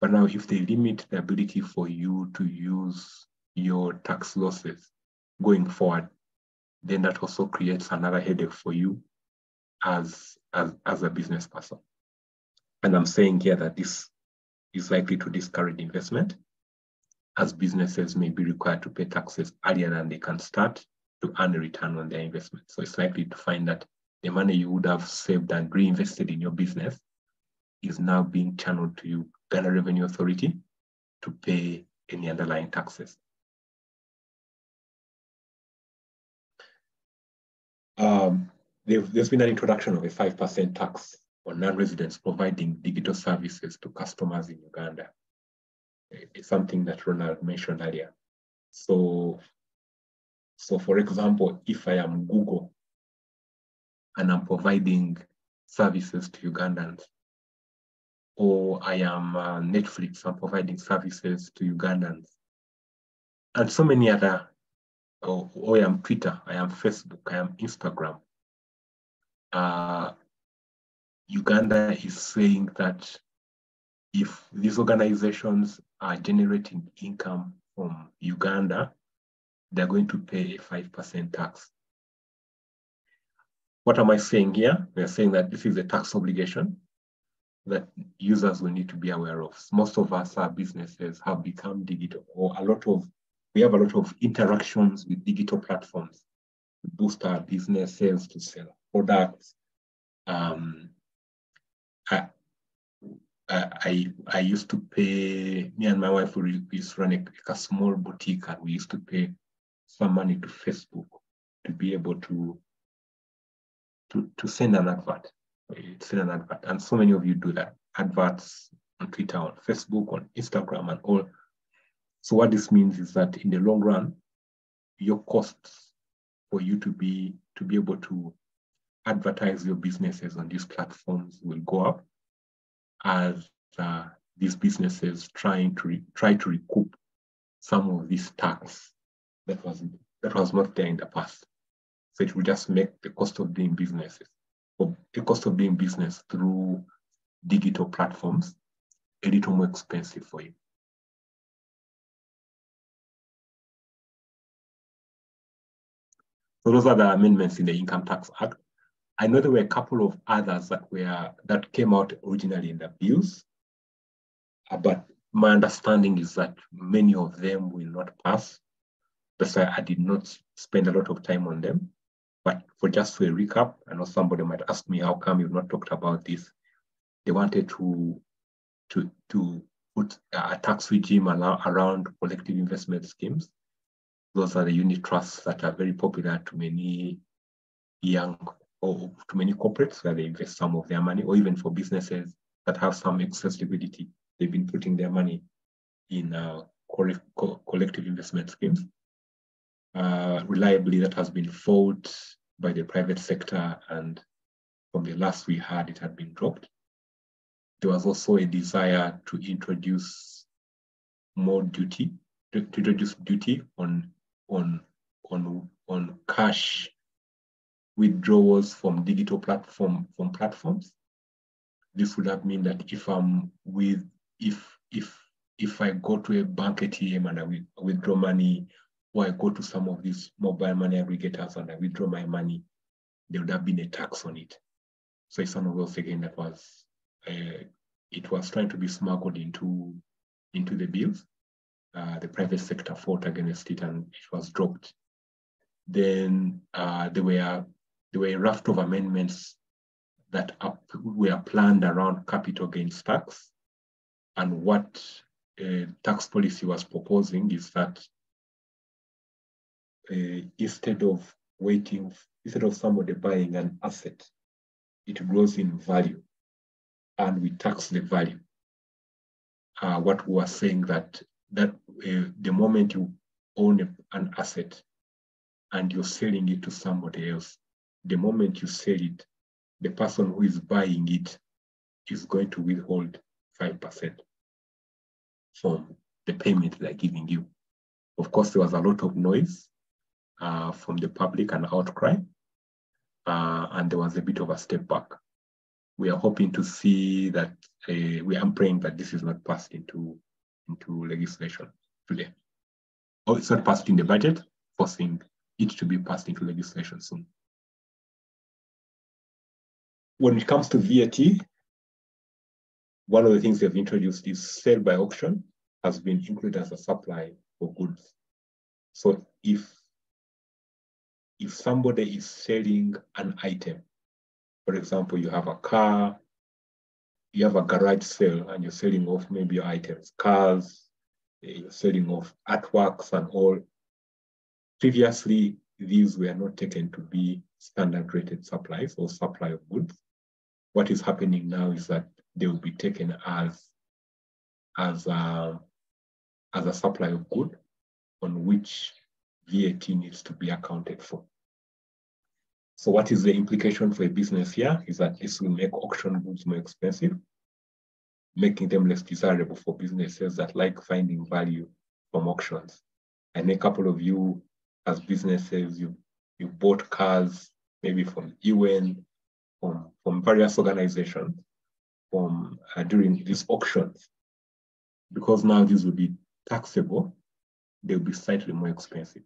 But now if they limit the ability for you to use your tax losses going forward, then that also creates another headache for you as, as, as a business person. And I'm saying here that this is likely to discourage investment as businesses may be required to pay taxes earlier than they can start to earn a return on their investment. So it's likely to find that the money you would have saved and reinvested in your business is now being channeled to you, Ghana Revenue Authority, to pay any underlying taxes. Um, there's been an introduction of a 5% tax on non-residents providing digital services to customers in Uganda. It's something that Ronald mentioned earlier. So, so for example, if I am Google and I'm providing services to Ugandans, or I am uh, Netflix, I'm providing services to Ugandans, and so many other or, or I am Twitter, I am Facebook, I am Instagram. Uh, Uganda is saying that if these organizations are generating income from Uganda, they're going to pay a 5% tax. What am I saying here? We're saying that this is a tax obligation that users will need to be aware of. Most of us, our businesses, have become digital, or a lot of we have a lot of interactions with digital platforms to boost our business sales to sell products, Um, I, I, I used to pay, me and my wife, we used to run a, a small boutique and we used to pay some money to Facebook to be able to, to, to send an advert, send an advert. And so many of you do that, adverts on Twitter, on Facebook, on Instagram and all. So what this means is that in the long run, your costs for you to be, to be able to advertise your businesses on these platforms will go up as uh, these businesses trying to re- try to recoup some of this tax that was that was not there in the past. So it will just make the cost of doing businesses the cost of doing business through digital platforms a little more expensive for you. So those are the amendments in the Income Tax Act. I know there were a couple of others that were that came out originally in the bills, uh, but my understanding is that many of them will not pass. That's why I did not spend a lot of time on them. But for just for a recap, I know somebody might ask me, how come you've not talked about this? They wanted to to to put a tax regime around collective investment schemes. Those are the unit trusts that are very popular to many young or to many corporates where they invest some of their money, or even for businesses that have some excess liquidity. They've been putting their money in uh, co collective investment schemes. Uh, reliably, that has been fought by the private sector, and from the last we heard, it had been dropped. There was also a desire to introduce more duty, to, to introduce duty on on on on cash withdrawals from digital platform from platforms. This would have mean that if I'm with if if if I go to a bank ATM and I withdraw money, or I go to some of these mobile money aggregators and I withdraw my money, there would have been a tax on it. So it's one of those again that was uh, it was trying to be smuggled into into the bills. Uh, the private sector fought against it and it was dropped. Then uh, there were there were a raft of amendments that up, were planned around capital gains tax. And what uh, tax policy was proposing is that instead of waiting, instead of somebody buying an asset, it grows in value and we tax the value. Uh, what we are saying that that uh, the moment you own a, an asset and you're selling it to somebody else, the moment you sell it, the person who is buying it is going to withhold 5% from the payment they're giving you. Of course, there was a lot of noise uh, from the public and outcry, uh, and there was a bit of a step back. We are hoping to see that, uh, we are praying that this is not passed into, into legislation today. Oh, it's not passed in the budget, forcing it to be passed into legislation soon when it comes to VAT, one of the things they've introduced is sale by auction has been included as a supply for goods. So if if somebody is selling an item, for example, you have a car, you have a garage sale and you're selling off maybe your items, cars, you're selling off artworks and all. Previously, these were not taken to be standard rated supplies or supply of goods what is happening now is that they will be taken as as a, as a supply of good on which VAT needs to be accounted for. So what is the implication for a business here is that this will make auction goods more expensive, making them less desirable for businesses that like finding value from auctions. And a couple of you as businesses, you, you bought cars maybe from UN from, from various organizations from uh, during these auctions. Because now these will be taxable, they'll be slightly more expensive.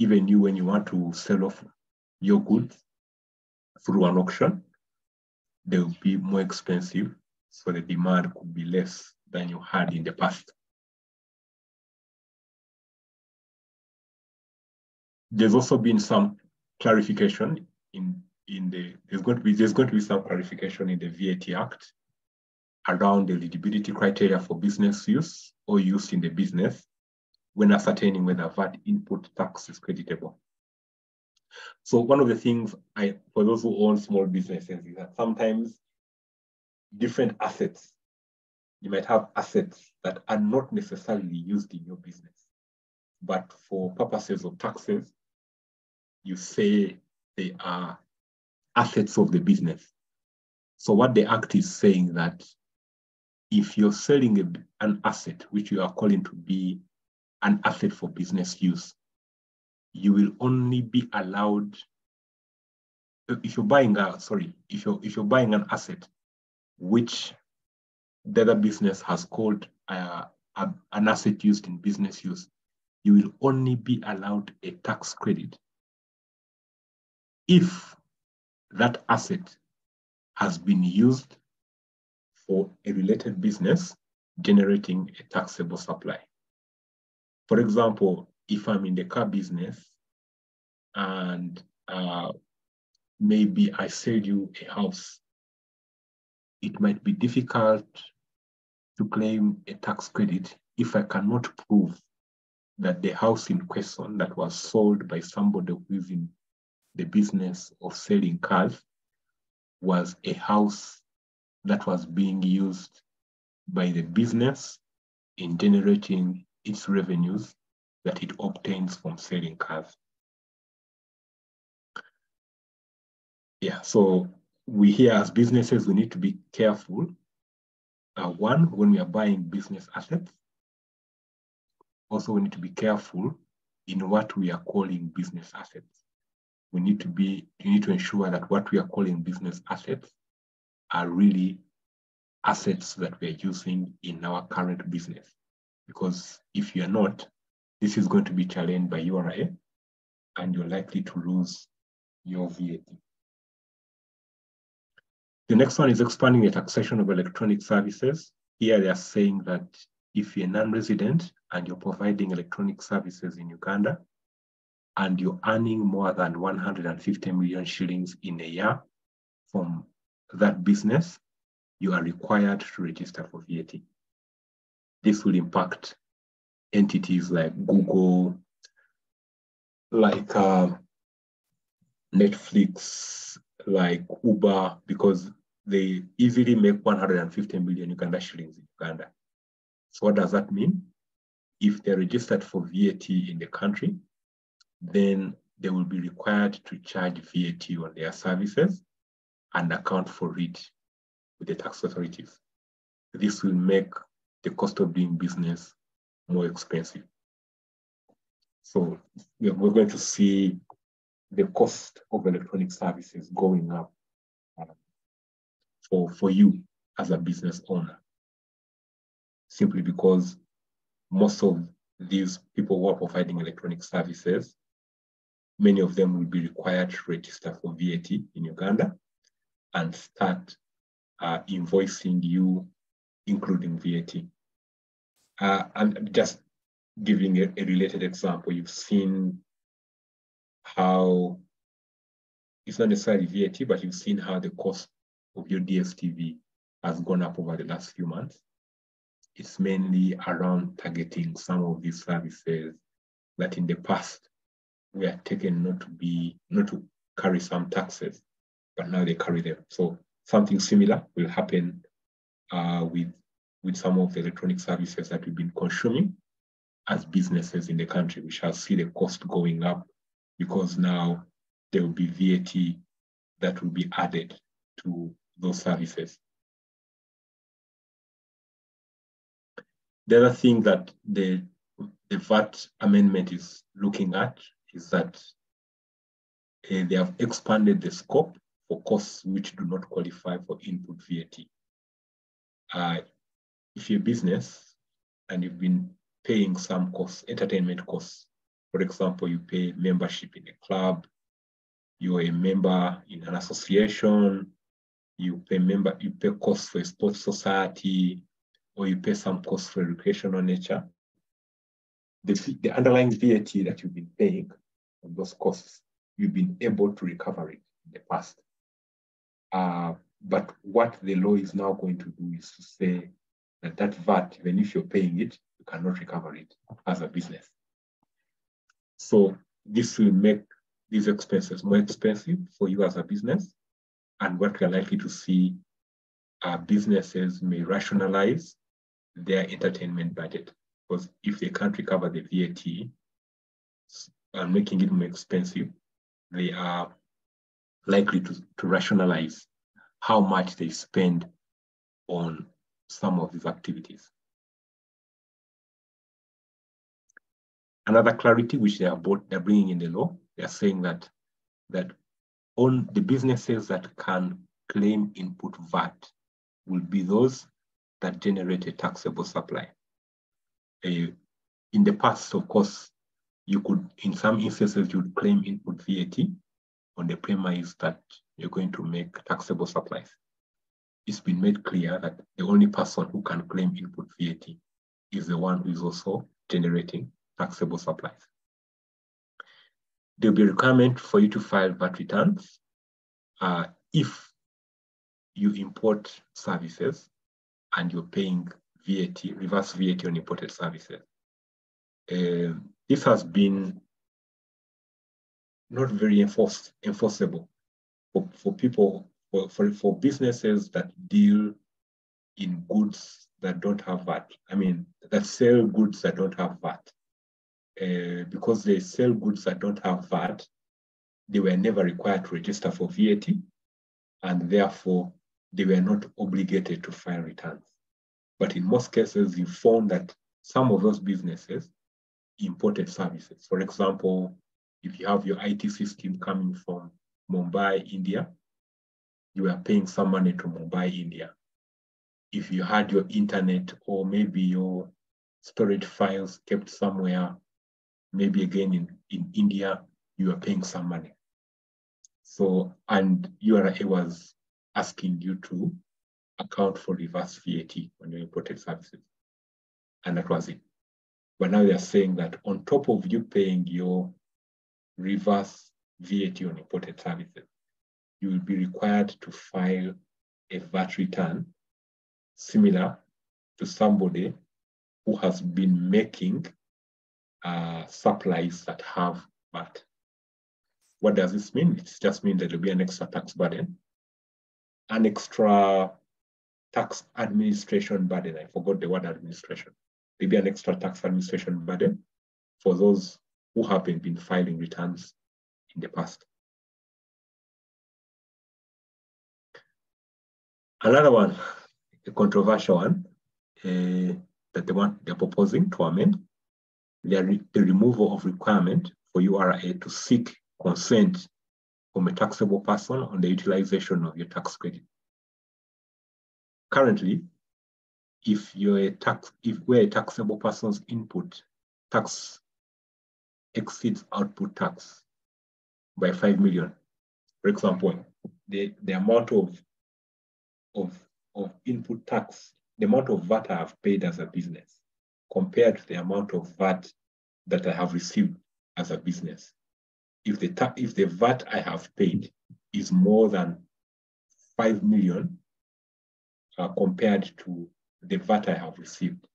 Even you, when you want to sell off your goods through an auction, they'll be more expensive, so the demand could be less than you had in the past. There's also been some clarification in in the there's going to be there's going to be some clarification in the VAT Act around the eligibility criteria for business use or use in the business when ascertaining whether VAT input tax is creditable. So one of the things I, for those who own small businesses is that sometimes different assets, you might have assets that are not necessarily used in your business, but for purposes of taxes, you say they are assets of the business. So what the act is saying that if you're selling a, an asset, which you are calling to be an asset for business use, you will only be allowed if you're buying a sorry if you're if you're buying an asset which the other business has called uh, a, an asset used in business use you will only be allowed a tax credit if that asset has been used for a related business generating a taxable supply. For example, if I'm in the car business and uh, maybe I sell you a house, it might be difficult to claim a tax credit if I cannot prove that the house in question that was sold by somebody who is in the business of selling cars was a house that was being used by the business in generating its revenues that it obtains from selling cars. Yeah, so we here as businesses, we need to be careful. Uh, one, when we are buying business assets, also we need to be careful in what we are calling business assets. We need to be, we need to ensure that what we are calling business assets are really assets that we're using in our current business. Because if you're not, this is going to be challenged by URA and you're likely to lose your VAT. The next one is expanding the taxation of electronic services. Here they are saying that if you're non-resident and you're providing electronic services in Uganda and you're earning more than 150 million shillings in a year from that business, you are required to register for VAT. This will impact entities like Google, like uh, Netflix, like Uber, because they easily make 150 million Uganda shillings in Uganda. So what does that mean? If they're registered for VAT in the country, then they will be required to charge VAT on their services and account for it with the tax authorities. This will make the cost of doing business more expensive. So we're going to see the cost of electronic services going up uh, for, for you as a business owner, simply because most of these people who are providing electronic services, many of them will be required to register for VAT in Uganda and start uh, invoicing you, including VAT. Uh, I'm just giving a, a related example. You've seen how it's not necessarily VAT, but you've seen how the cost of your DSTV has gone up over the last few months. It's mainly around targeting some of these services that in the past were taken not to be, not to carry some taxes, but now they carry them. So Something similar will happen uh, with, with some of the electronic services that we've been consuming as businesses in the country. We shall see the cost going up because now there will be VAT that will be added to those services. The other thing that the, the VAT amendment is looking at is that uh, they have expanded the scope for costs which do not qualify for input VAT. Uh, if you're business and you've been paying some costs, entertainment costs, for example, you pay membership in a club, you're a member in an association, you pay member, you pay costs for a sports society, or you pay some costs for recreational nature. The, the underlying VAT that you've been paying on those costs, you've been able to recover it in the past. Uh, but what the law is now going to do is to say that that VAT, even if you're paying it, you cannot recover it as a business. So this will make these expenses more expensive for you as a business. And what we're likely to see are businesses may rationalize their entertainment budget. Because if they can't recover the VAT and making it more expensive, they are likely to, to rationalize how much they spend on some of these activities. Another clarity which they are both, they're bringing in the law, they're saying that that on the businesses that can claim input VAT will be those that generate a taxable supply. Uh, in the past, of course, you could, in some instances, you would claim input VAT on the premise that you're going to make taxable supplies. It's been made clear that the only person who can claim input VAT is the one who is also generating taxable supplies. There'll be a requirement for you to file VAT returns uh, if you import services and you're paying VAT, reverse VAT on imported services. Uh, this has been not very enforced, enforceable for, for people, for, for, for businesses that deal in goods that don't have VAT. I mean, that sell goods that don't have VAT. Uh, because they sell goods that don't have VAT, they were never required to register for VAT, and therefore they were not obligated to file returns. But in most cases, you found that some of those businesses imported services. For example, if you have your IT system coming from Mumbai, India, you are paying some money to Mumbai, India. If you had your internet or maybe your storage files kept somewhere, maybe again in, in India, you are paying some money. So, and URA was asking you to account for reverse VAT on your imported services. And that was it. But now they're saying that on top of you paying your reverse VAT on imported services, you will be required to file a VAT return similar to somebody who has been making uh, supplies that have VAT. What does this mean? It just means that there'll be an extra tax burden, an extra tax administration burden. I forgot the word administration. Maybe an extra tax administration burden for those who haven't been filing returns in the past. Another one, a controversial one, uh, that they want they're proposing to amend, the, the removal of requirement for URA to seek consent from a taxable person on the utilization of your tax credit. Currently, if you're tax, if where a taxable person's input tax exceeds output tax by 5 million, for example, the, the amount of, of, of input tax, the amount of VAT I have paid as a business compared to the amount of VAT that I have received as a business. If the, if the VAT I have paid is more than 5 million uh, compared to the VAT I have received,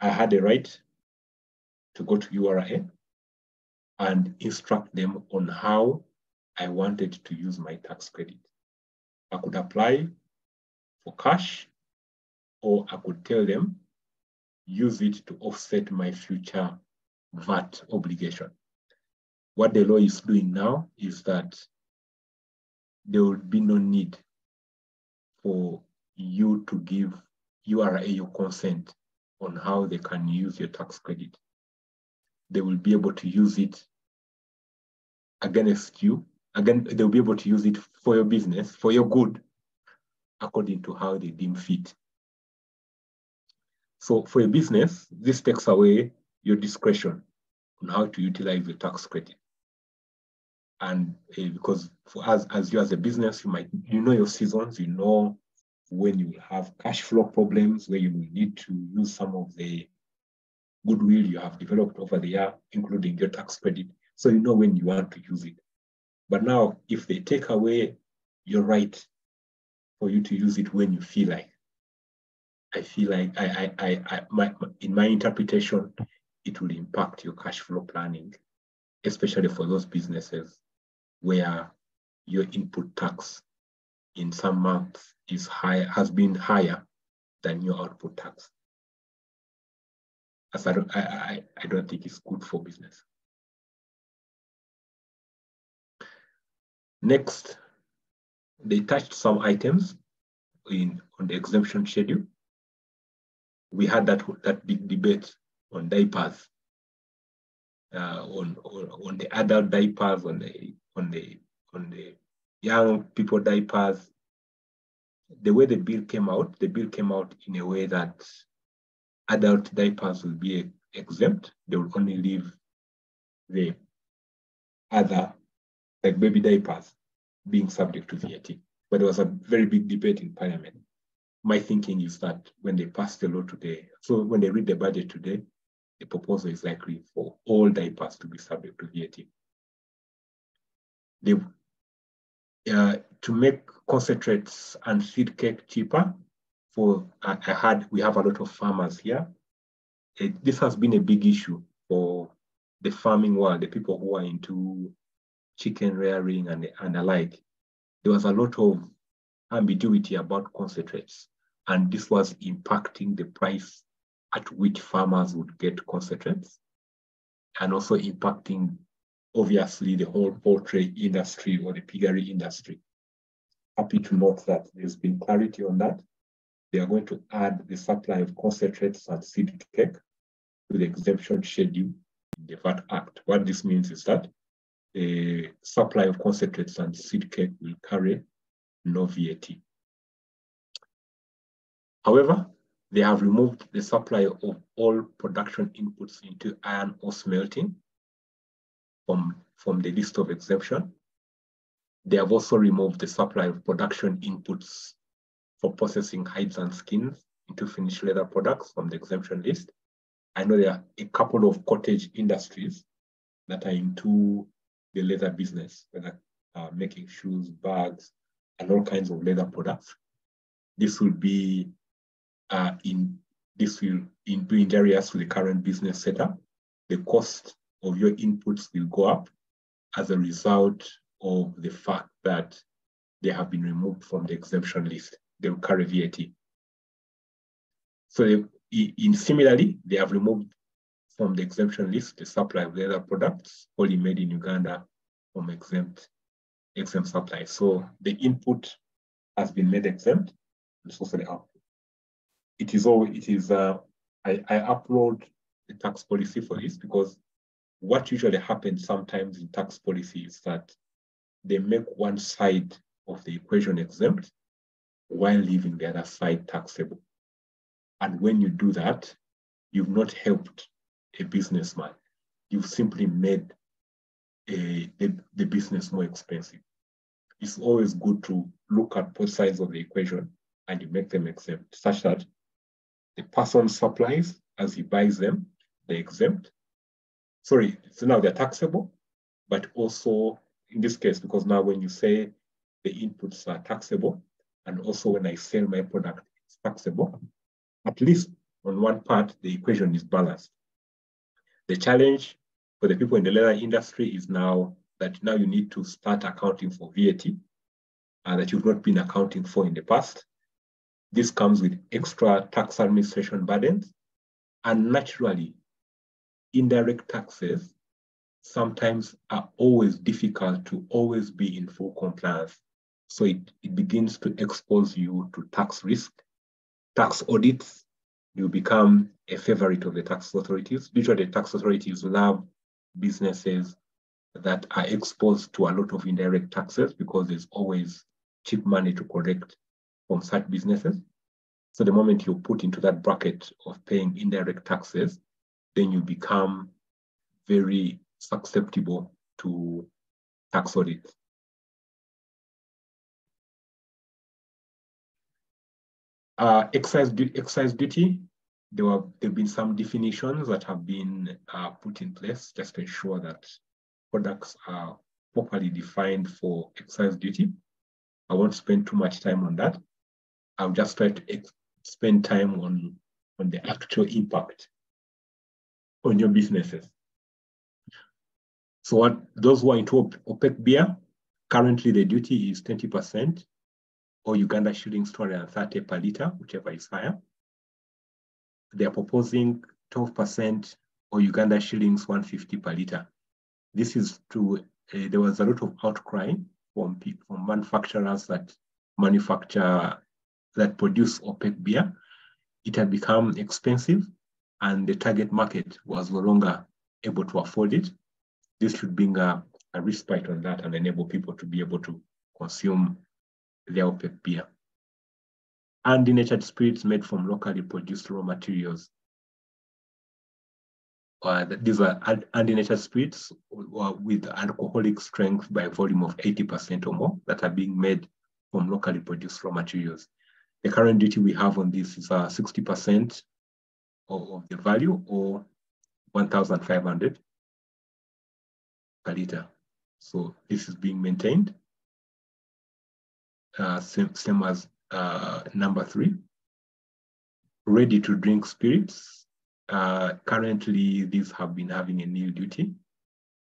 I had a right to go to URA and instruct them on how I wanted to use my tax credit. I could apply for cash, or I could tell them use it to offset my future VAT obligation. What the law is doing now is that there will be no need for you to give URA your consent on how they can use your tax credit. They will be able to use it against you. Again, they'll be able to use it for your business, for your good, according to how they deem fit. So for a business, this takes away your discretion on how to utilize the tax credit. And uh, because for us, as you as a business, you might you know your seasons, you know when you will have cash flow problems, where you will need to use some of the goodwill you have developed over the year, including your tax credit. So you know when you want to use it. But now, if they take away your right for you to use it when you feel like, I feel like I, I, I, I my, in my interpretation, it will impact your cash flow planning, especially for those businesses where your input tax in some months is high has been higher than your output tax. As I don't, I, I, I don't think it's good for business. Next, they touched some items in on the exemption schedule. We had that that big debate on diapers, uh, on, on on the adult diapers, on the on the on the young people diapers. The way the bill came out, the bill came out in a way that adult diapers will be exempt. They will only leave the other, like baby diapers, being subject to VAT. But there was a very big debate in Parliament. My thinking is that when they pass the law today, so when they read the budget today, the proposal is likely for all diapers to be subject to VAT. They, uh, to make concentrates and seed cake cheaper, for I, had we have a lot of farmers here. It, this has been a big issue for the farming world, the people who are into chicken rearing and, and the like. There was a lot of ambiguity about concentrates, and this was impacting the price at which farmers would get concentrates, and also impacting, obviously, the whole poultry industry or the piggery industry. Happy to note that there's been clarity on that they are going to add the supply of concentrates and seed cake to the exemption schedule in the VAT Act. What this means is that the supply of concentrates and seed cake will carry no VAT. However, they have removed the supply of all production inputs into iron ore smelting from, from the list of exemption. They have also removed the supply of production inputs for processing hides and skins into finished leather products from the exemption list. I know there are a couple of cottage industries that are into the leather business, whether uh, making shoes, bags, and all kinds of leather products. This will be uh, in this will in doing areas with the current business setup. The cost of your inputs will go up as a result of the fact that they have been removed from the exemption list they will carry VAT. So they, in similarly, they have removed from the exemption list the supply of leather products only made in Uganda from exempt exempt supply. So the input has been made exempt, and so the output. It is all it is. Uh, I, I upload the tax policy for this because what usually happens sometimes in tax policy is that they make one side of the equation exempt while leaving the other side taxable. And when you do that, you've not helped a businessman. You've simply made a, the, the business more expensive. It's always good to look at both sides of the equation and you make them exempt, such that the person supplies as he buys them, they're exempt. Sorry, so now they're taxable, but also in this case, because now when you say the inputs are taxable, and also when I sell my product, it's taxable. At least on one part, the equation is balanced. The challenge for the people in the leather industry is now that now you need to start accounting for VAT uh, that you've not been accounting for in the past. This comes with extra tax administration burdens. And naturally, indirect taxes sometimes are always difficult to always be in full compliance so it, it begins to expose you to tax risk, tax audits. You become a favorite of the tax authorities. Usually the tax authorities love businesses that are exposed to a lot of indirect taxes because there's always cheap money to collect from such businesses. So the moment you're put into that bracket of paying indirect taxes, then you become very susceptible to tax audits. Uh, excise, excise duty, there were there have been some definitions that have been uh, put in place just to ensure that products are properly defined for excise duty. I won't spend too much time on that. I'll just try to spend time on, on the actual impact on your businesses. So what those who are into opaque beer, currently the duty is 20% or Uganda shillings 230 per liter, whichever is higher. They are proposing 12% or Uganda shillings 150 per liter. This is to, uh, there was a lot of outcry from, from manufacturers that manufacture, that produce opaque beer. It had become expensive and the target market was no longer able to afford it. This should bring a, a respite on that and enable people to be able to consume their opaque beer. And denatured spirits made from locally produced raw materials. Uh, these are undenatured spirits with alcoholic strength by volume of 80% or more that are being made from locally produced raw materials. The current duty we have on this is uh, 60% of, of the value or 1,500 per liter. So this is being maintained. Uh, same, same as uh, number three. Ready to drink spirits. Uh, currently, these have been having a nil duty.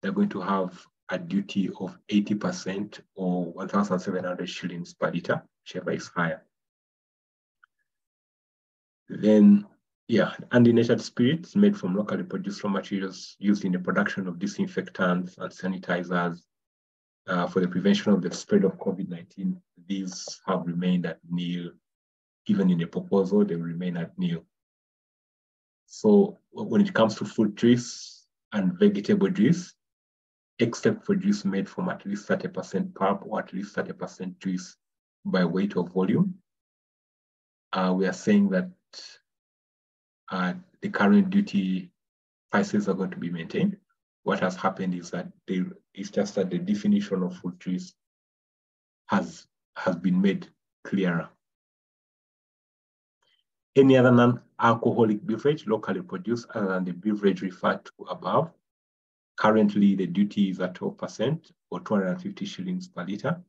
They're going to have a duty of 80% or 1,700 shillings per liter, whichever is higher. Then yeah, undenatured spirits made from locally produced raw materials used in the production of disinfectants and sanitizers uh, for the prevention of the spread of COVID-19. These have remained at nil. Even in the proposal, they remain at nil. So when it comes to fruit juice and vegetable juice, except for juice made from at least 30% pulp or at least 30% juice by weight or volume, uh, we are saying that uh, the current duty prices are going to be maintained. What has happened is that they, it's just that the definition of fruit juice has, has been made clearer. Any other non-alcoholic beverage locally produced other than the beverage referred to above, currently the duty is at 12% or 250 shillings per liter.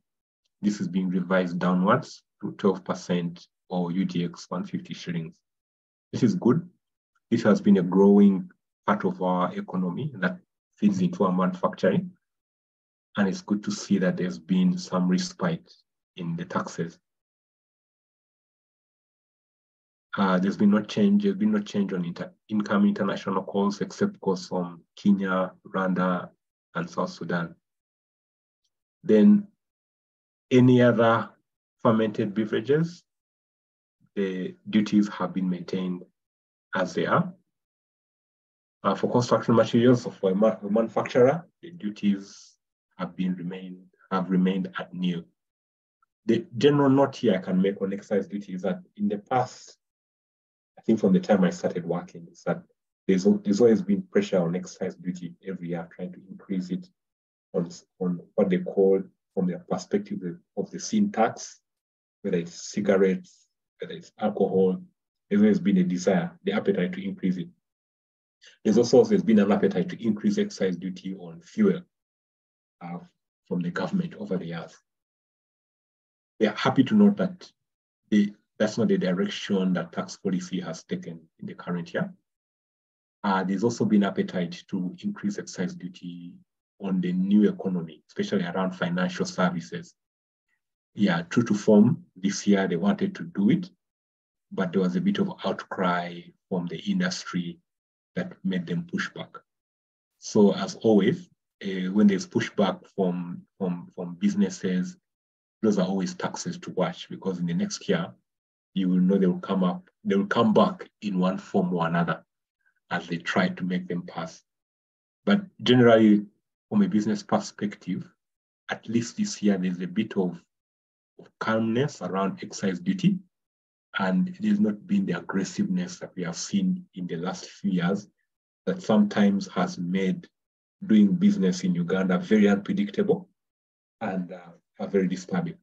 This is being revised downwards to 12% or UGX 150 shillings. This is good this has been a growing part of our economy that feeds into our manufacturing. And it's good to see that there's been some respite in the taxes. Uh, there's been no change, there's been no change on inter income international calls except calls from Kenya, Rwanda, and South Sudan. Then any other fermented beverages, the duties have been maintained as they are. Uh, for construction materials for a, a, manufacturer, the duties have been remained have remained at nil. The general note here I can make on excise duty is that in the past, I think from the time I started working, is that there's, there's always been pressure on excise duty every year, trying to increase it on, on what they call from their perspective of the sin tax, whether it's cigarettes, whether it's alcohol, there's always been a desire, the appetite to increase it. There's also always been an appetite to increase excise duty on fuel uh, from the government over the years. We are happy to note that the, that's not the direction that tax policy has taken in the current year. Uh, there's also been appetite to increase excise duty on the new economy, especially around financial services. Yeah, true to form, this year they wanted to do it, but there was a bit of outcry from the industry that made them push back. So as always, uh, when there's pushback from, from, from businesses, those are always taxes to watch because in the next year, you will know they will come up, they will come back in one form or another as they try to make them pass. But generally, from a business perspective, at least this year, there's a bit of, of calmness around excise duty and it has not been the aggressiveness that we have seen in the last few years that sometimes has made doing business in Uganda very unpredictable and uh, very disturbing.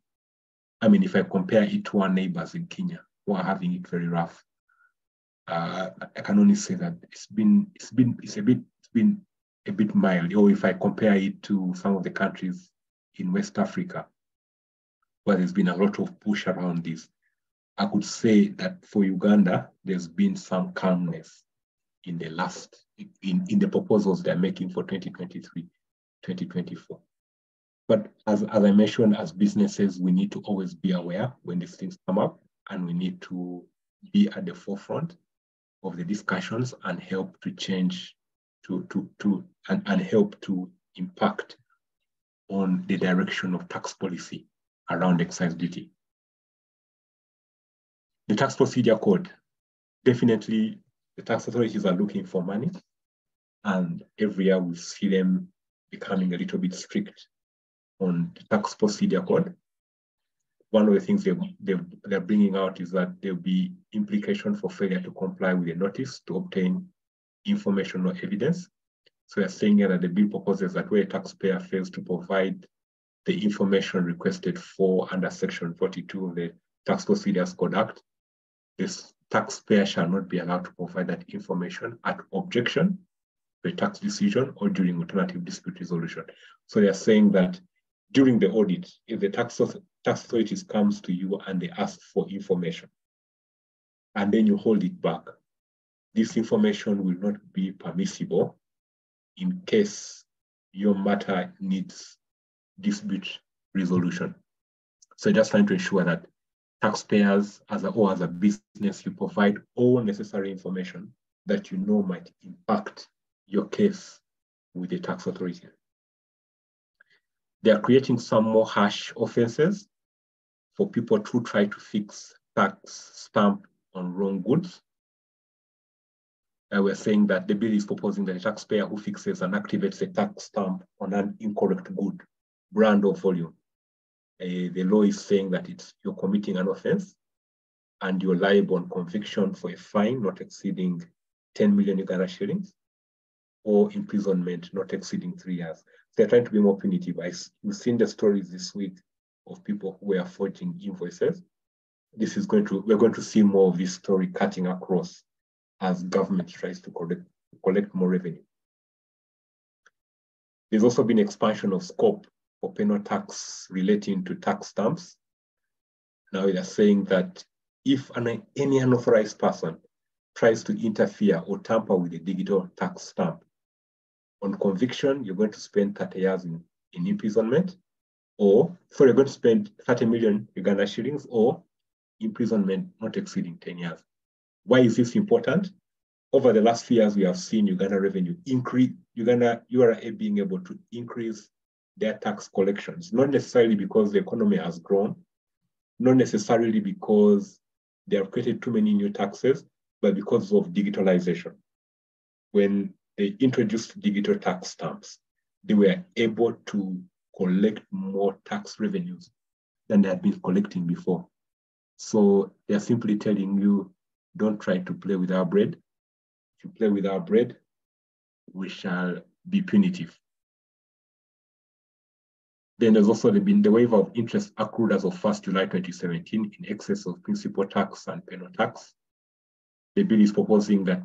I mean, if I compare it to our neighbors in Kenya who are having it very rough, uh, I can only say that it's been it's been it's a bit it's been a bit mild, or if I compare it to some of the countries in West Africa, where there's been a lot of push around this, I could say that for Uganda, there's been some calmness in the last, in, in the proposals they're making for 2023, 2024. But as, as I mentioned, as businesses, we need to always be aware when these things come up and we need to be at the forefront of the discussions and help to change to, to, to and, and help to impact on the direction of tax policy around excise duty. The tax procedure code, definitely the tax authorities are looking for money and every year we see them becoming a little bit strict on the tax procedure code. One of the things they, they, they're bringing out is that there'll be implication for failure to comply with a notice to obtain information or evidence. So they're saying that the bill proposes that where a taxpayer fails to provide the information requested for under section 42 of the Tax Procedures Code Act, this taxpayer shall not be allowed to provide that information at objection to a tax decision or during alternative dispute resolution. So they're saying that during the audit, if the tax, tax authorities comes to you and they ask for information, and then you hold it back, this information will not be permissible in case your matter needs dispute resolution. So just trying to ensure that taxpayers as a, or as a business, you provide all necessary information that you know might impact your case with the tax authority. They are creating some more harsh offenses for people to try to fix tax stamp on wrong goods. Uh, we're saying that the bill is proposing that a taxpayer who fixes and activates a tax stamp on an incorrect good, brand or volume Eh, the law is saying that it's you're committing an offense and you're liable on conviction for a fine not exceeding 10 million Uganda shillings or imprisonment not exceeding three years. They're trying to be more punitive. I, we've seen the stories this week of people who are forging invoices. This is going to, we're going to see more of this story cutting across as government tries to collect, collect more revenue. There's also been expansion of scope for penal tax relating to tax stamps. Now they're saying that if an, any unauthorized person tries to interfere or tamper with a digital tax stamp, on conviction, you're going to spend 30 years in, in imprisonment, or sorry, you're going to spend 30 million Uganda shillings or imprisonment not exceeding 10 years. Why is this important? Over the last few years, we have seen Uganda revenue increase, Uganda URA being able to increase their tax collections, not necessarily because the economy has grown, not necessarily because they have created too many new taxes, but because of digitalization. When they introduced digital tax stamps, they were able to collect more tax revenues than they had been collecting before. So they're simply telling you, don't try to play with our bread. If you play with our bread, we shall be punitive. Then there's also been the waiver of interest accrued as of 1st July 2017 in excess of principal tax and penal tax. The bill is proposing that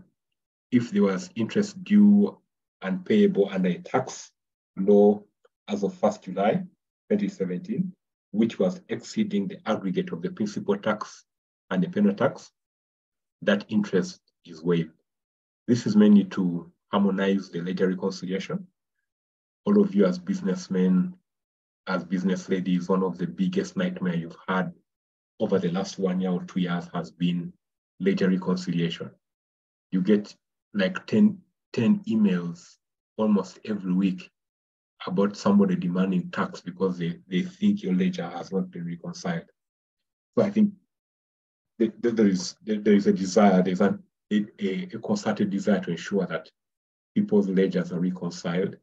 if there was interest due and payable under a tax law as of 1st July 2017, which was exceeding the aggregate of the principal tax and the penal tax, that interest is waived. This is mainly to harmonize the ledger reconciliation. All of you as businessmen as business ladies, one of the biggest nightmare you've had over the last one year or two years has been ledger reconciliation. You get like 10, 10 emails almost every week about somebody demanding tax because they, they think your ledger has not been reconciled. So I think there is there is a desire, there's an, a, a concerted desire to ensure that people's ledgers are reconciled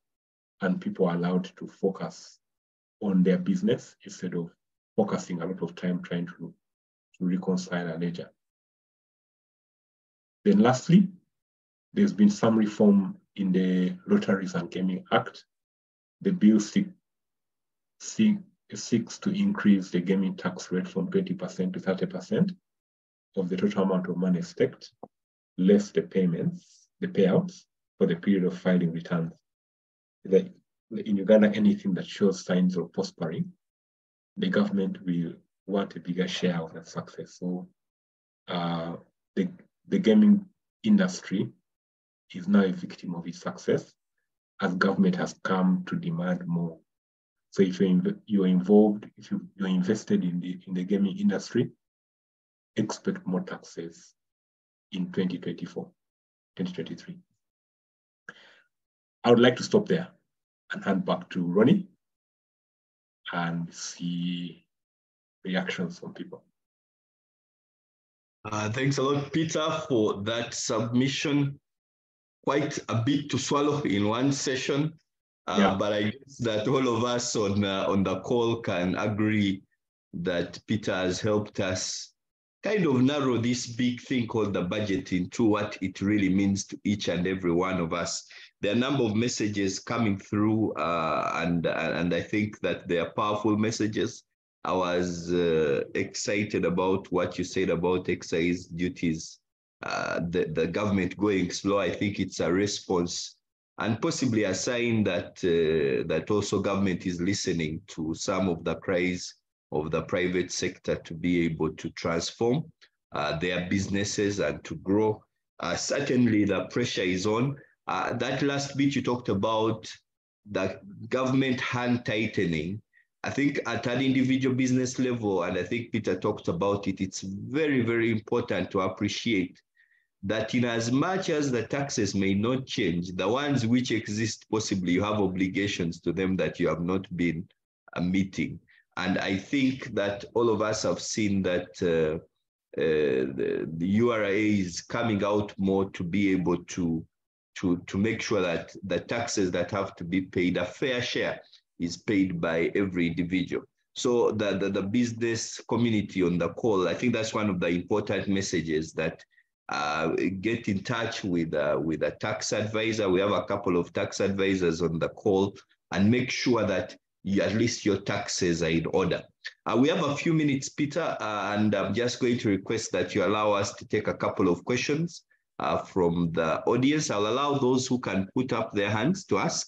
and people are allowed to focus on their business instead of focusing a lot of time trying to, to reconcile a ledger. Then lastly, there's been some reform in the Lotteries and Gaming Act. The bill seek, seek, seeks to increase the gaming tax rate from 20% to 30% of the total amount of money staked, less the payments, the payouts for the period of filing returns. In Uganda, anything that shows signs of prospering, the government will want a bigger share of the success. So uh, the, the gaming industry is now a victim of its success as government has come to demand more. So if you're, you're involved, if you, you're invested in the, in the gaming industry, expect more taxes in 2024, 2023. I would like to stop there and hand back to Ronnie and see reactions from people. Uh, thanks a lot, Peter, for that submission. Quite a bit to swallow in one session, uh, yeah. but I guess that all of us on uh, on the call can agree that Peter has helped us kind of narrow this big thing called the budget into what it really means to each and every one of us. There are a number of messages coming through, uh, and and I think that they are powerful messages. I was uh, excited about what you said about excise duties, uh, the, the government going slow. I think it's a response and possibly a sign that, uh, that also government is listening to some of the cries of the private sector to be able to transform uh, their businesses and to grow. Uh, certainly the pressure is on. Uh, that last bit you talked about, the government hand tightening, I think at an individual business level, and I think Peter talked about it, it's very, very important to appreciate that in as much as the taxes may not change, the ones which exist, possibly you have obligations to them that you have not been uh, meeting. And I think that all of us have seen that uh, uh, the, the URA is coming out more to be able to, to, to make sure that the taxes that have to be paid, a fair share, is paid by every individual. So the, the, the, business community on the call, I think that's one of the important messages that uh, get in touch with, uh, with a tax advisor. We have a couple of tax advisors on the call and make sure that you, at least your taxes are in order. Uh, we have a few minutes, Peter, uh, and I'm just going to request that you allow us to take a couple of questions uh, from the audience. I'll allow those who can put up their hands to ask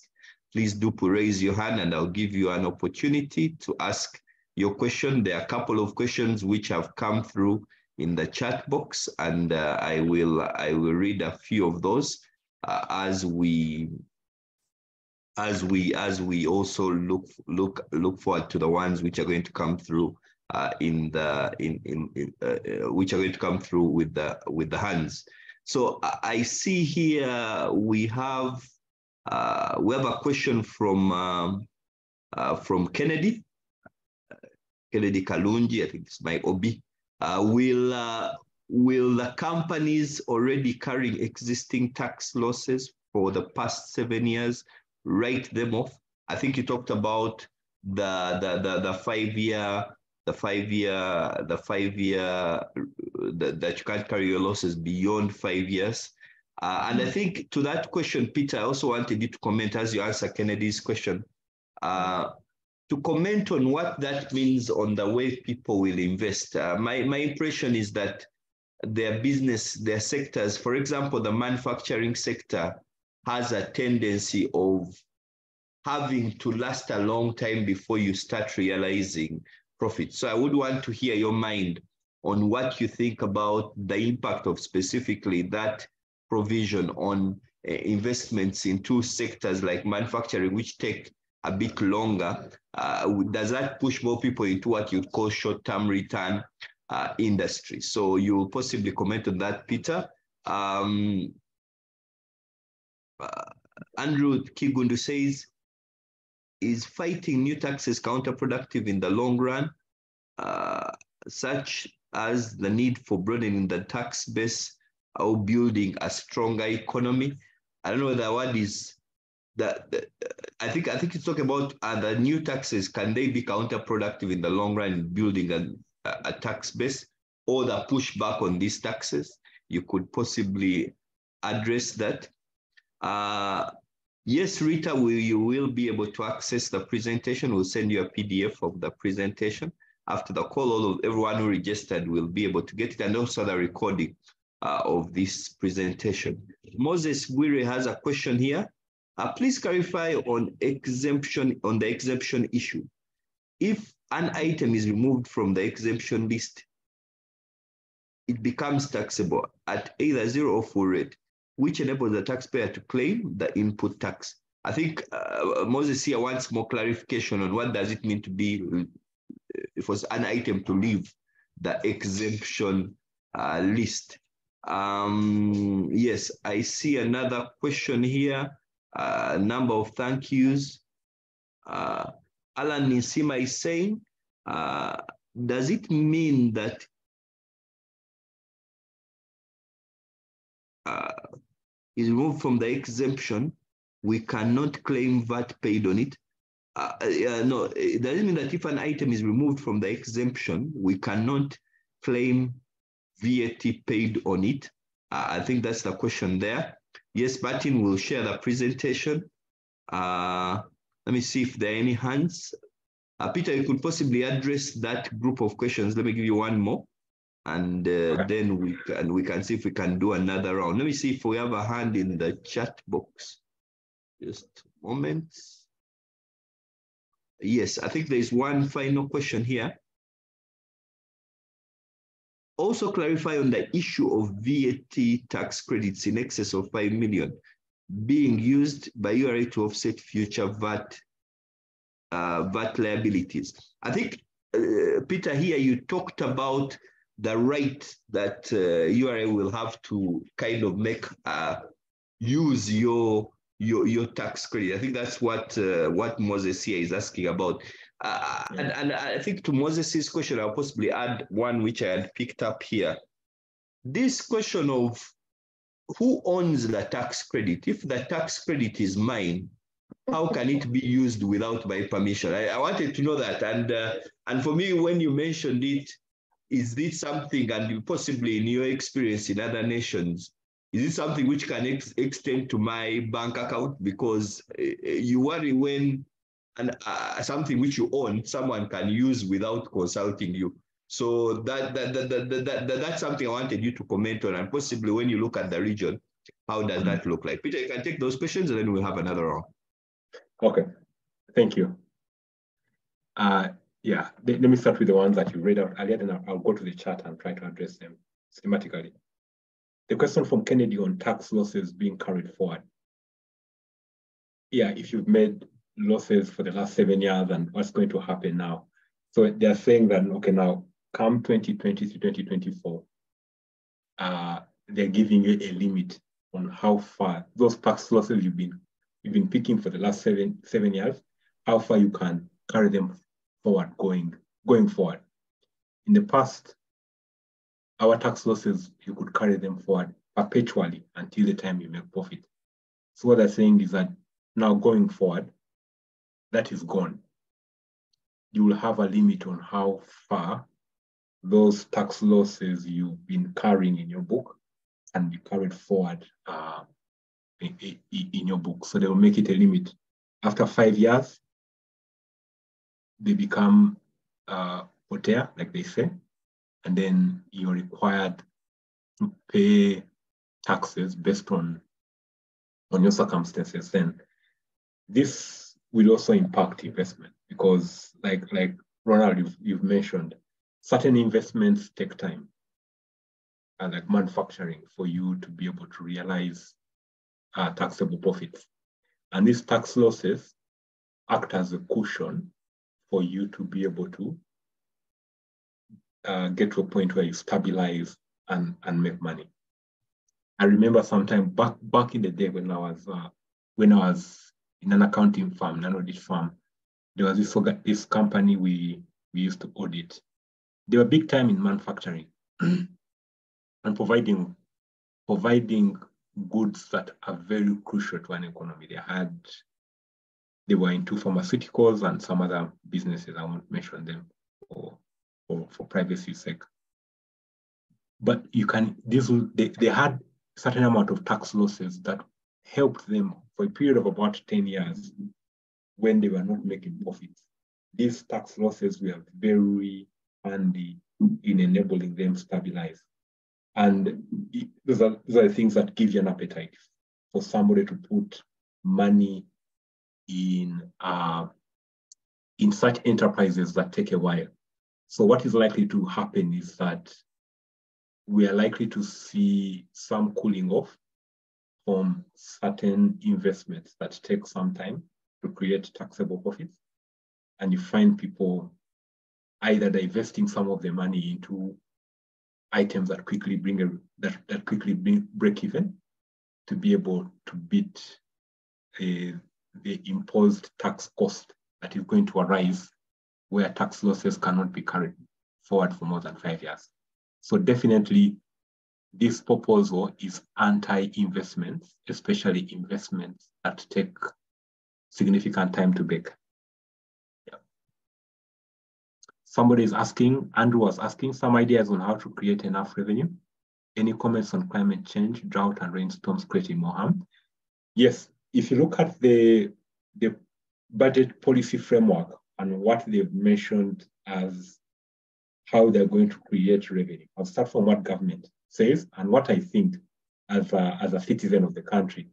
please do raise your hand and I'll give you an opportunity to ask your question. There are a couple of questions which have come through in the chat box and uh, I will I will read a few of those uh, as we as we as we also look look look forward to the ones which are going to come through uh, in the in in, in uh, uh, which are going to come through with the with the hands. So I see here we have uh, we have a question from um, uh, from Kennedy. Kennedy Kalunji, I think it's my OB. Uh, will uh, will the companies already carrying existing tax losses for the past seven years write them off? I think you talked about the the the, the five year the five year the five year that you can't carry your losses beyond five years. Uh, and I think to that question, Peter, I also wanted you to comment as you answer Kennedy's question, uh, to comment on what that means on the way people will invest. Uh, my, my impression is that their business, their sectors, for example, the manufacturing sector has a tendency of having to last a long time before you start realizing profit. So I would want to hear your mind on what you think about the impact of specifically that provision on uh, investments in two sectors like manufacturing, which take a bit longer, uh, does that push more people into what you'd call short-term return uh, industry? So you'll possibly comment on that, Peter. Um, uh, Andrew Kigundu says, is fighting new taxes counterproductive in the long run, uh, such as the need for broadening the tax base or building a stronger economy. I don't know the word is that I think I think it's talking about uh, the new taxes. Can they be counterproductive in the long run, building a, a tax base, or the pushback on these taxes? You could possibly address that. Uh, yes, Rita, we, you will be able to access the presentation. We'll send you a PDF of the presentation after the call. All of everyone who registered will be able to get it, and also the recording uh, of this presentation. Moses Guire has a question here. Uh, please clarify on exemption on the exemption issue. If an item is removed from the exemption list, it becomes taxable at either zero or full rate, which enables the taxpayer to claim the input tax. I think uh, Moses here wants more clarification on what does it mean to be it was an item to leave the exemption uh, list. Um, yes, I see another question here. A uh, number of thank yous. Uh, Alan Nisima is saying, uh, does it mean that uh, is removed from the exemption, we cannot claim VAT paid on it? Uh, uh, no, it doesn't mean that if an item is removed from the exemption, we cannot claim VAT paid on it. Uh, I think that's the question there. Yes, Martin will share the presentation. Uh, let me see if there are any hands. Uh, Peter, you could possibly address that group of questions. Let me give you one more, and uh, okay. then we can we can see if we can do another round. Let me see if we have a hand in the chat box. Just a moment. Yes, I think there's one final question here. Also clarify on the issue of VAT tax credits in excess of 5 million being used by URA to offset future VAT, uh, VAT liabilities. I think, uh, Peter, here you talked about the right that uh, URA will have to kind of make uh, use your your your tax credit. I think that's what uh, what Moses here is asking about. Uh, yeah. and, and I think to Moses's question, I'll possibly add one which I had picked up here. This question of who owns the tax credit? If the tax credit is mine, how can it be used without my permission? I, I wanted to know that. And uh, and for me, when you mentioned it, is this something, and possibly in your experience in other nations, is it something which can ex extend to my bank account? Because uh, you worry when and uh, something which you own, someone can use without consulting you. So that, that, that, that, that, that, that's something I wanted you to comment on. And possibly when you look at the region, how does that look like? Peter, you can take those questions and then we'll have another round. Okay, thank you. Uh, yeah, let, let me start with the ones that you read out earlier, then I'll, I'll go to the chat and try to address them systematically. The question from Kennedy on tax losses being carried forward. Yeah, if you've made losses for the last seven years and what's going to happen now. So they're saying that, okay, now come 2020 to 2024, uh, they're giving you a limit on how far those tax losses you've been you've been picking for the last seven seven years, how far you can carry them forward going going forward. In the past, our tax losses, you could carry them forward perpetually until the time you make profit. So what they're saying is that now going forward, that is gone. You will have a limit on how far those tax losses you've been carrying in your book can be carried forward uh, in, in your book. So they will make it a limit. After five years, they become uh, poter, like they say, and then you're required to pay taxes based on on your circumstances. Then this will also impact investment because like like ronald you've, you've mentioned certain investments take time and like manufacturing for you to be able to realize uh, taxable profits. And these tax losses act as a cushion for you to be able to uh, get to a point where you stabilize and, and make money. I remember sometime back back in the day when I was uh, when I was in an accounting firm, an audit firm, there was this this company we we used to audit. They were big time in manufacturing and providing providing goods that are very crucial to an economy. They had they were into pharmaceuticals and some other businesses. I won't mention them or for, for privacy's sake. But you can, this they, they had certain amount of tax losses that helped them for a period of about 10 years when they were not making profits. These tax losses were very handy in enabling them stabilize. And those are, those are things that give you an appetite for somebody to put money in uh, in such enterprises that take a while. So what is likely to happen is that we are likely to see some cooling off from certain investments that take some time to create taxable profits. And you find people either divesting some of the money into items that quickly bring a, that, that quickly bring, break even to be able to beat uh, the imposed tax cost that is going to arise where tax losses cannot be carried forward for more than five years. So definitely this proposal is anti-investments, especially investments that take significant time to bake. Yeah. Somebody is asking, Andrew was asking some ideas on how to create enough revenue. Any comments on climate change, drought and rainstorms creating more harm? Yes, if you look at the, the budget policy framework and what they've mentioned as how they're going to create revenue. I'll start from what government says and what I think as a, as a citizen of the country.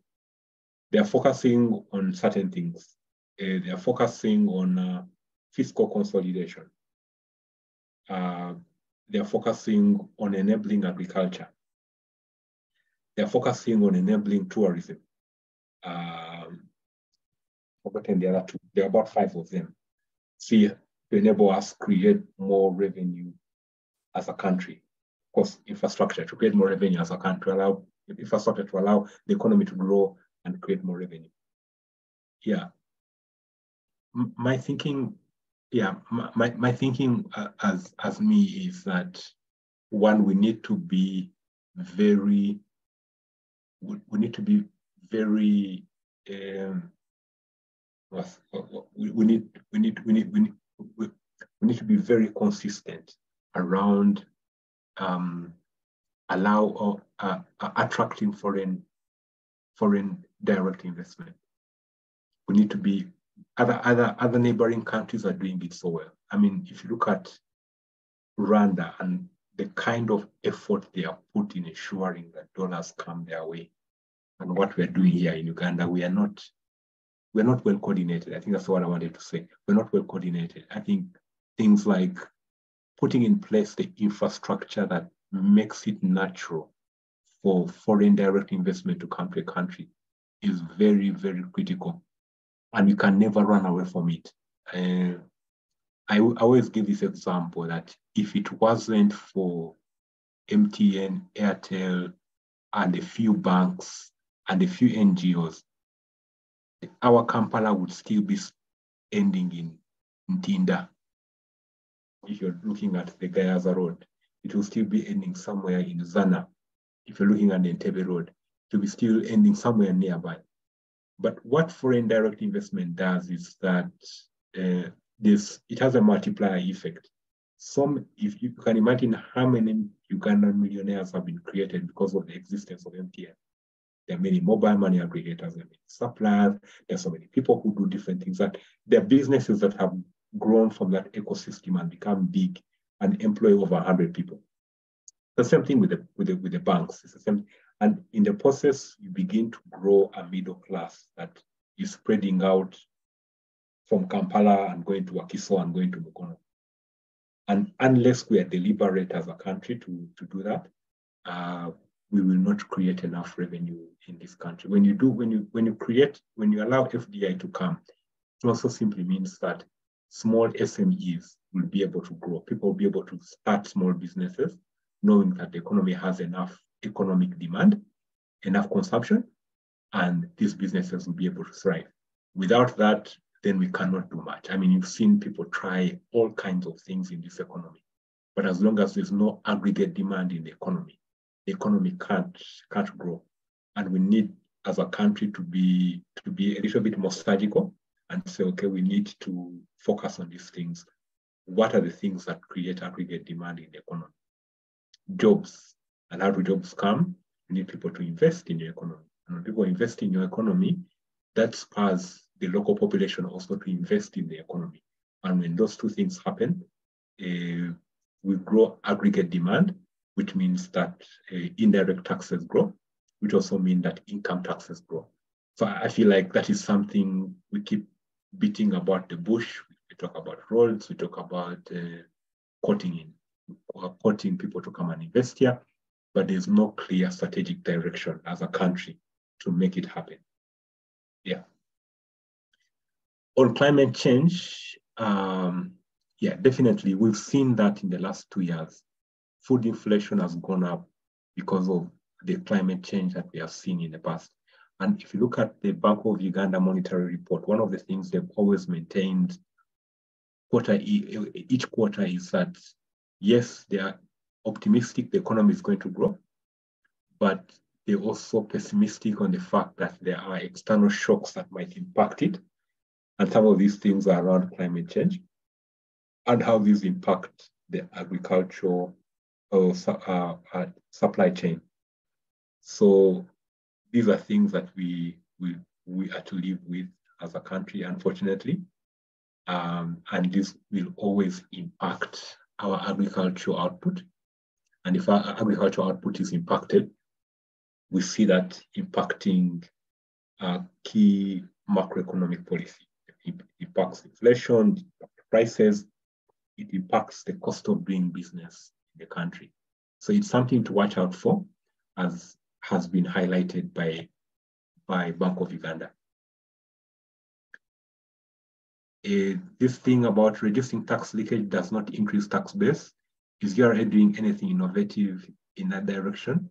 They're focusing on certain things. Uh, they're focusing on uh, fiscal consolidation. Uh, they're focusing on enabling agriculture. They're focusing on enabling tourism. Um, forgotten the other two. There are about five of them. See, to enable us create more revenue as a country. Of course, infrastructure to create more revenue as a country, allow infrastructure to allow the economy to grow and create more revenue. Yeah. My thinking, yeah, my, my thinking uh, as, as me is that one, we need to be very, we, we need to be very, um, we, we need, we need, we need, we need, we, need to be very consistent around um, allow or uh, uh, attracting foreign foreign direct investment. We need to be other other other neighboring countries are doing it so well. I mean, if you look at Rwanda and the kind of effort they are put in ensuring that dollars come their way, and what we're doing here in Uganda, we are not we're not well coordinated. I think that's what I wanted to say. We're not well coordinated. I think things like putting in place the infrastructure that makes it natural for foreign direct investment to come to a country is very, very critical. And you can never run away from it. Uh, I, always give this example that if it wasn't for MTN, Airtel, and a few banks and a few NGOs, our Kampala would still be ending in Ntinda. If you're looking at the Gayaza Road, it will still be ending somewhere in Zana. If you're looking at the Entebbe Road, it will be still ending somewhere nearby. But what foreign direct investment does is that uh, this it has a multiplier effect. Some, if you can imagine how many Ugandan millionaires have been created because of the existence of MTN. There are many mobile money aggregators, there are many suppliers, there are so many people who do different things that there are businesses that have grown from that ecosystem and become big and employ over 100 people. The same thing with the, with the, with the banks. It's the same. And in the process, you begin to grow a middle class that is spreading out from Kampala and going to Wakiso and going to Mukono. And unless we are deliberate as a country to, to do that, uh, we will not create enough revenue in this country. When you do, when you when you create, when you allow FDI to come, it also simply means that small SMEs will be able to grow. People will be able to start small businesses, knowing that the economy has enough economic demand, enough consumption, and these businesses will be able to thrive. Without that, then we cannot do much. I mean, you've seen people try all kinds of things in this economy, but as long as there's no aggregate demand in the economy, the economy can't can't grow. And we need, as a country, to be to be a little bit more surgical and say, okay, we need to focus on these things. What are the things that create aggregate demand in the economy? Jobs. And how do jobs come? You need people to invest in your economy. And when people invest in your economy, that spurs the local population also to invest in the economy. And when those two things happen, uh, we grow aggregate demand, which means that uh, indirect taxes grow, which also means that income taxes grow. So I feel like that is something we keep beating about the bush. We talk about roads, we talk about uh, quoting in, quoting people to come and invest here, but there's no clear strategic direction as a country to make it happen. Yeah. On climate change, um, yeah, definitely. We've seen that in the last two years. Food inflation has gone up because of the climate change that we have seen in the past. And if you look at the Bank of Uganda monetary report, one of the things they've always maintained quarter each quarter is that yes, they are optimistic the economy is going to grow, but they're also pessimistic on the fact that there are external shocks that might impact it. And some of these things are around climate change and how these impact the agricultural uh, uh, uh, supply chain. So these are things that we, we, we are to live with as a country, unfortunately. Um, and this will always impact our agricultural output. And if our agricultural output is impacted, we see that impacting uh, key macroeconomic policy. It impacts inflation, prices, it impacts the cost of doing business in the country. So it's something to watch out for, as has been highlighted by, by Bank of Uganda. Uh, this thing about reducing tax leakage does not increase tax base. Is URA doing anything innovative in that direction?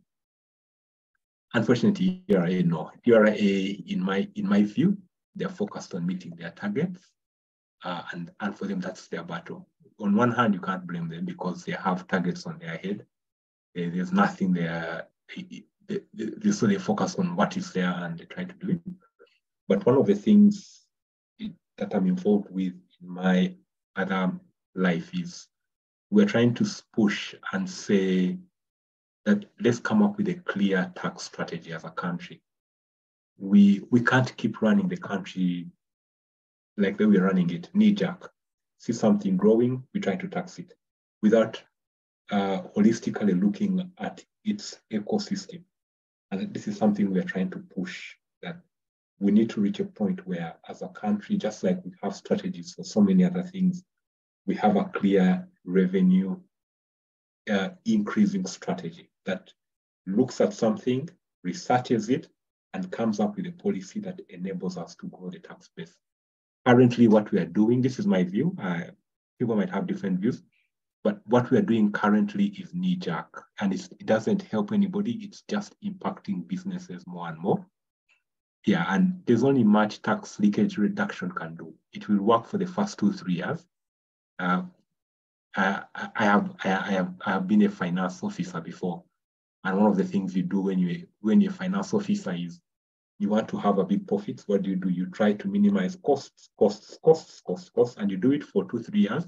Unfortunately, URA, no. URA, in my, in my view, they're focused on meeting their targets. Uh, and, and for them, that's their battle. On one hand, you can't blame them because they have targets on their head. There's nothing there. They, they, so they focus on what is there and they try to do it. But one of the things that I'm involved with in my other life is we're trying to push and say that let's come up with a clear tax strategy as a country. We, we can't keep running the country like the way we're running it, knee jerk. See something growing, we try to tax it without uh, holistically looking at its ecosystem. And this is something we're trying to push that we need to reach a point where, as a country, just like we have strategies for so many other things, we have a clear revenue uh, increasing strategy that looks at something, researches it, and comes up with a policy that enables us to grow the tax base. Currently, what we are doing, this is my view, uh, people might have different views, but what we are doing currently is knee jerk and it doesn't help anybody. It's just impacting businesses more and more. Yeah, and there's only much tax leakage reduction can do. It will work for the first two, three years. Uh, I, I, have, I, have, I have been a finance officer before. And one of the things you do when you when you're a finance officer is you want to have a big profit. What do you do? You try to minimize costs, costs, costs, costs, costs, and you do it for two, three years,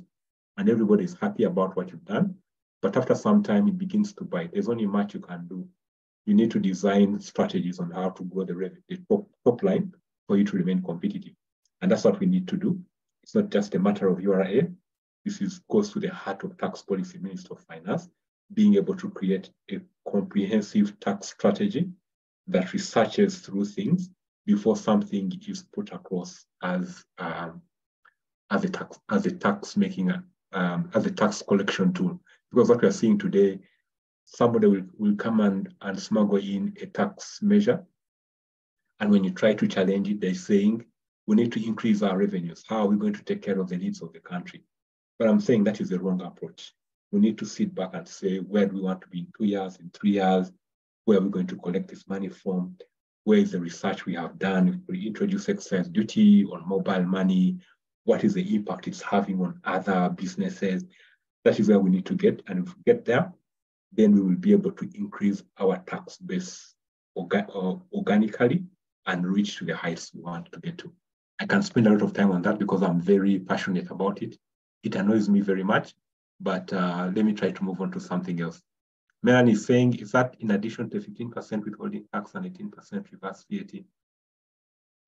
and everybody is happy about what you've done. But after some time, it begins to bite. There's only much you can do. You need to design strategies on how to grow the, revenue, the top, top line for you to remain competitive. And that's what we need to do. It's not just a matter of URA. This is goes to the heart of tax policy, Minister of Finance, being able to create a comprehensive tax strategy that researches through things before something is put across as um, as a tax as a tax making um, as a tax collection tool. Because what we are seeing today, somebody will, will come and, and smuggle in a tax measure. And when you try to challenge it, they're saying, we need to increase our revenues. How are we going to take care of the needs of the country? But I'm saying that is the wrong approach we need to sit back and say, where do we want to be in two years, in three years? Where are we going to collect this money from? Where is the research we have done? If we introduce excise duty on mobile money, what is the impact it's having on other businesses? That is where we need to get. And if we get there, then we will be able to increase our tax base orga uh, organically and reach to the heights we want to get to. I can spend a lot of time on that because I'm very passionate about it. It annoys me very much, but uh, let me try to move on to something else. Melanie is saying, is that in addition to 15% withholding tax and 18% reverse VAT?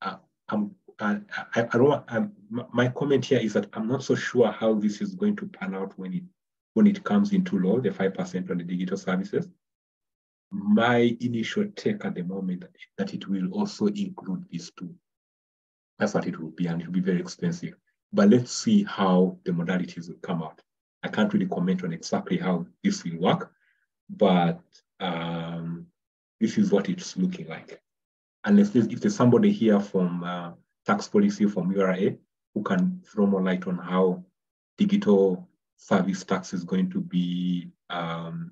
Uh, I'm, uh, I, I don't, um, my comment here is that I'm not so sure how this is going to pan out when it when it comes into law, the 5% on the digital services. my initial take at the moment that it will also include these two. That's what it will be, and it will be very expensive. But let's see how the modalities will come out. I can't really comment on exactly how this will work, but um, this is what it's looking like. Unless there's, if there's somebody here from uh, tax policy from URA who can throw more light on how digital service tax is going to be um,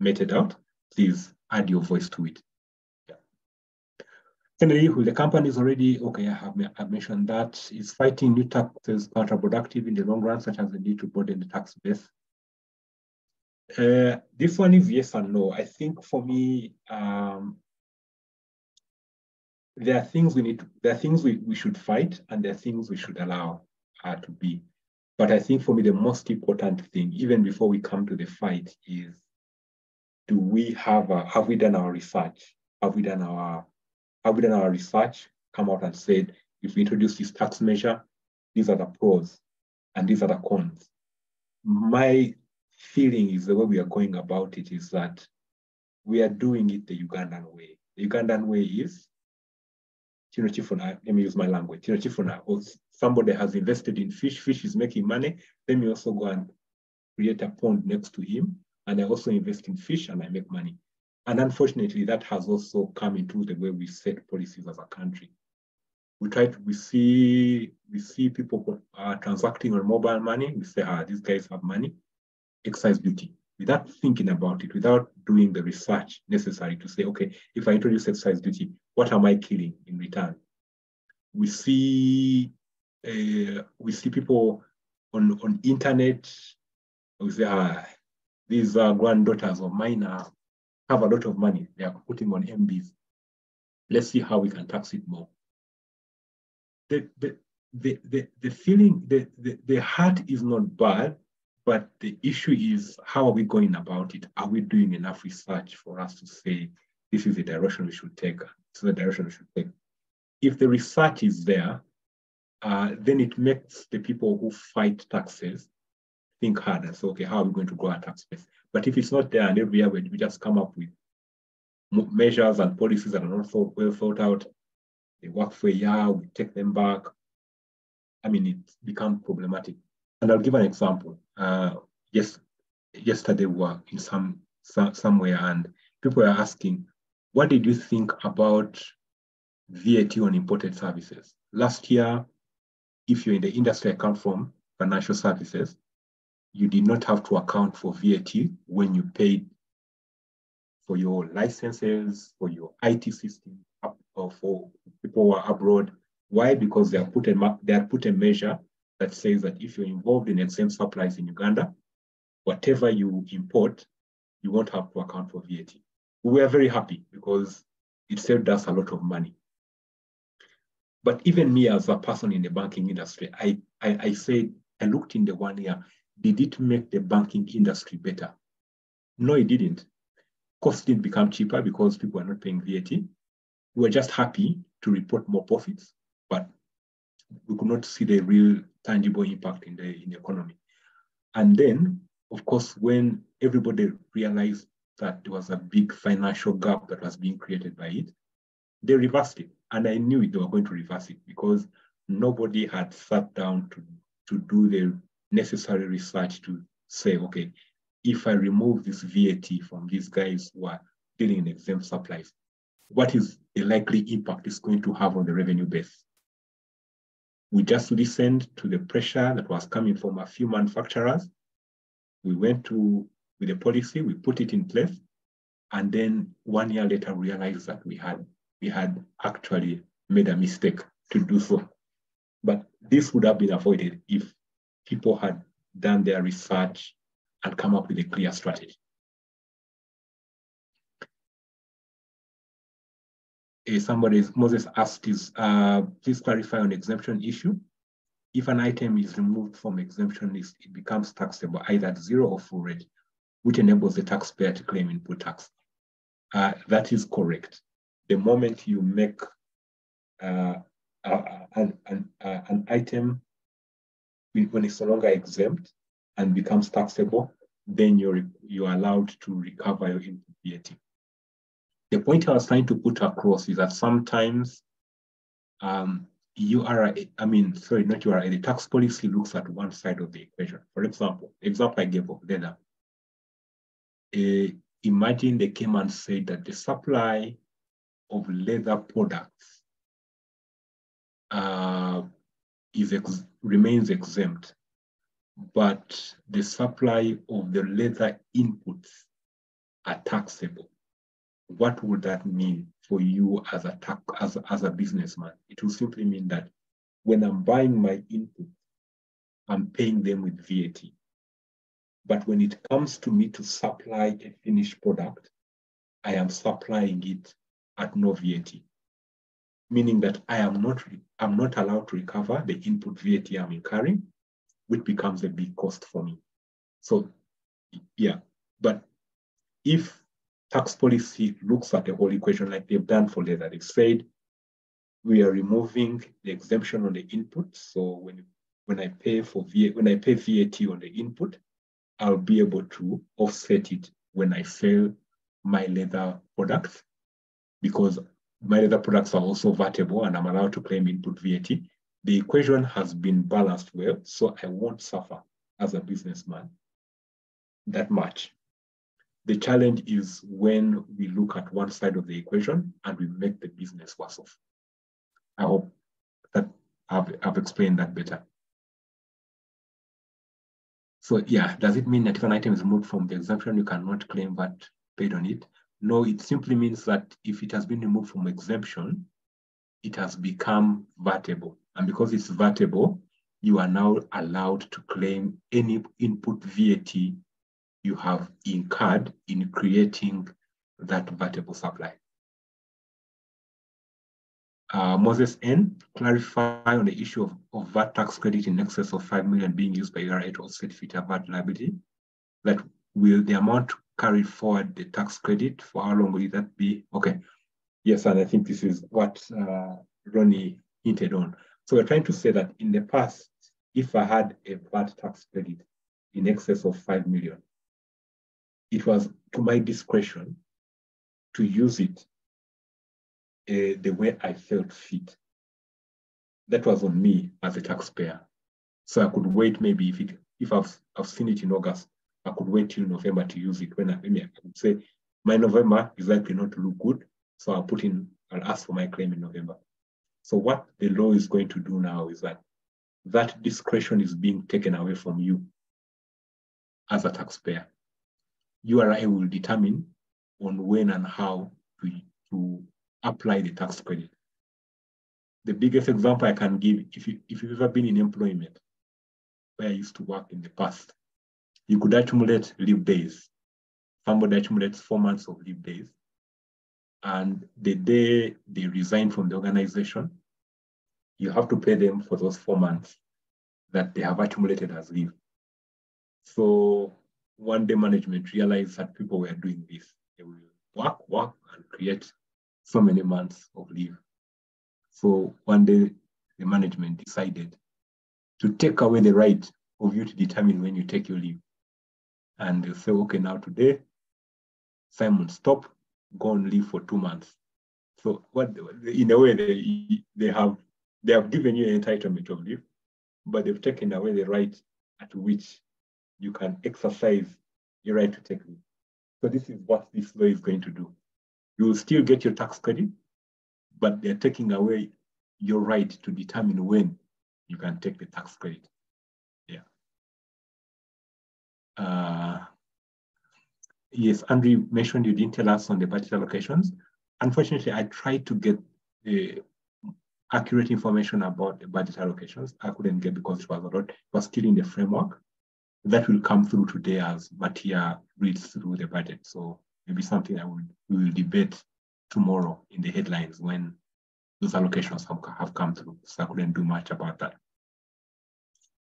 meted out, please add your voice to it. Yeah. Finally, with the companies already, okay, I have I've mentioned that, is fighting new taxes counterproductive in the long run, such as the need to broaden the tax base? Uh, this one is yes and no. I think for me, um, there are things we need to, there are things we, we should fight and there are things we should allow uh, to be. But I think for me, the most important thing, even before we come to the fight, is do we have a, have we done our research? Have we done our have we done our research? Come out and said, if we introduce this tax measure, these are the pros and these are the cons. My feeling is the way we are going about it is that we are doing it the Ugandan way. The Ugandan way is Tino Chifuna, let me use my language, Tino Chifuna, or somebody has invested in fish, fish is making money, let me also go and create a pond next to him and I also invest in fish and I make money. And unfortunately, that has also come into the way we set policies as a country. We try to, we see, we see people uh, transacting on mobile money. We say, ah, these guys have money, excise duty, without thinking about it, without doing the research necessary to say, okay, if I introduce excise duty, what am I killing in return? We see, uh, we see people on, on internet, we say, ah, these uh, granddaughters of mine uh, have a lot of money. They are putting on MBs. Let's see how we can tax it more. The, the, the, the, the feeling, the, the, the heart is not bad, but the issue is how are we going about it? Are we doing enough research for us to say this is the direction we should take? This is the direction we should take. If the research is there, uh, then it makes the people who fight taxes think hard and say, okay, how are we going to grow our tax base? But if it's not there and every year we just come up with measures and policies that are not thought, well thought out, they work for a year, we take them back. I mean, it becomes problematic. And I'll give an example. Uh, yes, yesterday we were in some, some somewhere and people were asking, what did you think about VAT on imported services? Last year, if you're in the industry I come from, financial services, you did not have to account for VAT when you paid for your licenses, for your IT system, or for people who are abroad. Why? Because they have put a they have put a measure that says that if you're involved in exempt supplies in Uganda, whatever you import, you won't have to account for VAT. We were very happy because it saved us a lot of money. But even me as a person in the banking industry, I, I, I said, I looked in the one year, did it make the banking industry better? No, it didn't. Costs didn't become cheaper because people are not paying VAT. We were just happy to report more profits, we could not see the real tangible impact in the, in the economy. And then, of course, when everybody realized that there was a big financial gap that was being created by it, they reversed it. And I knew they were going to reverse it because nobody had sat down to, to do the necessary research to say, okay, if I remove this VAT from these guys who are dealing in exempt supplies, what is the likely impact it's going to have on the revenue base? We just listened to the pressure that was coming from a few manufacturers. We went to with a policy, we put it in place, and then one year later realized that we had we had actually made a mistake to do so. But this would have been avoided if people had done their research and come up with a clear strategy. Somebody, Moses asked is, uh, please clarify on exemption issue. If an item is removed from exemption list, it becomes taxable either at zero or full rate, which enables the taxpayer to claim input tax. Uh, that is correct. The moment you make uh, an, an, an item when it's no longer exempt and becomes taxable, then you're you're allowed to recover your input VAT. The point I was trying to put across is that sometimes um, URA, I mean, sorry, not URA, the tax policy looks at one side of the equation. For example, example I gave of leather. Uh, imagine they came and said that the supply of leather products uh, is ex remains exempt, but the supply of the leather inputs are taxable. What would that mean for you as a as, as a businessman? It will simply mean that when I'm buying my input, I'm paying them with VAT. But when it comes to me to supply a finished product, I am supplying it at no VAT, meaning that I am not I'm not allowed to recover the input VAT I'm incurring, which becomes a big cost for me. So, yeah, but if tax policy looks at the whole equation like they've done for leather, they've said we are removing the exemption on the input. So when when I pay for VAT, when I pay VAT on the input, I'll be able to offset it when I sell my leather products because my leather products are also VATable and I'm allowed to claim input VAT. The equation has been balanced well, so I won't suffer as a businessman that much. The challenge is when we look at one side of the equation and we make the business worse off. I hope that I've, I've explained that better. So yeah, does it mean that if an item is removed from the exemption, you cannot claim VAT paid on it? No, it simply means that if it has been removed from exemption, it has become VATable. And because it's VATable, you are now allowed to claim any input VAT you have incurred in creating that VATable supply. Uh, Moses N, clarify on the issue of, of VAT tax credit in excess of 5 million being used by URA to offset future VAT liability. That will the amount carry forward the tax credit for how long will that be? Okay. Yes, and I think this is what uh, Ronnie hinted on. So we're trying to say that in the past, if I had a VAT tax credit in excess of 5 million, it was to my discretion to use it uh, the way I felt fit. That was on me as a taxpayer. So I could wait maybe if it if I've, I've seen it in August, I could wait till November to use it when I, I could say my November is likely not to look good. So I'll put in, I'll ask for my claim in November. So what the law is going to do now is that that discretion is being taken away from you as a taxpayer. URA will determine on when and how to, to apply the tax credit. The biggest example I can give, if, you, if you've ever been in employment, where I used to work in the past, you could accumulate leave days. Somebody accumulates four months of leave days. And the day they resign from the organization, you have to pay them for those four months that they have accumulated as leave. So one day management realized that people were doing this. They will work, work, and create so many months of leave. So one day the management decided to take away the right of you to determine when you take your leave and they say, okay, now today, Simon, stop, go and leave for two months. So what in a way they they have they have given you an entitlement of leave, but they've taken away the right at which you can exercise your right to take leave. So this is what this law is going to do. You will still get your tax credit, but they're taking away your right to determine when you can take the tax credit. Uh, yes, Andrew mentioned you didn't tell us on the budget allocations. Unfortunately, I tried to get the accurate information about the budget allocations. I couldn't get because it was a lot, it was still in the framework. That will come through today as Matia reads through the budget. So maybe something I will we will debate tomorrow in the headlines when those allocations have, have come through. So I couldn't do much about that.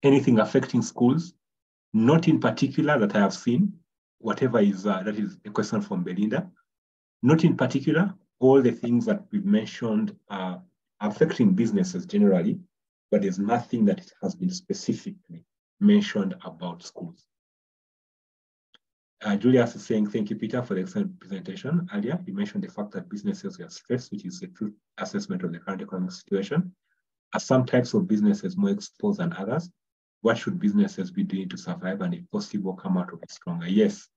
Anything affecting schools? Not in particular that I have seen, whatever is, uh, that is a question from Belinda. Not in particular, all the things that we've mentioned are affecting businesses generally, but there's nothing that has been specifically mentioned about schools. Uh, Julius is saying, thank you, Peter, for the excellent presentation earlier. You mentioned the fact that businesses were stressed, which is a true assessment of the current economic situation. Are some types of businesses more exposed than others? What should businesses be doing to survive and if possible, come out of it stronger? Yes,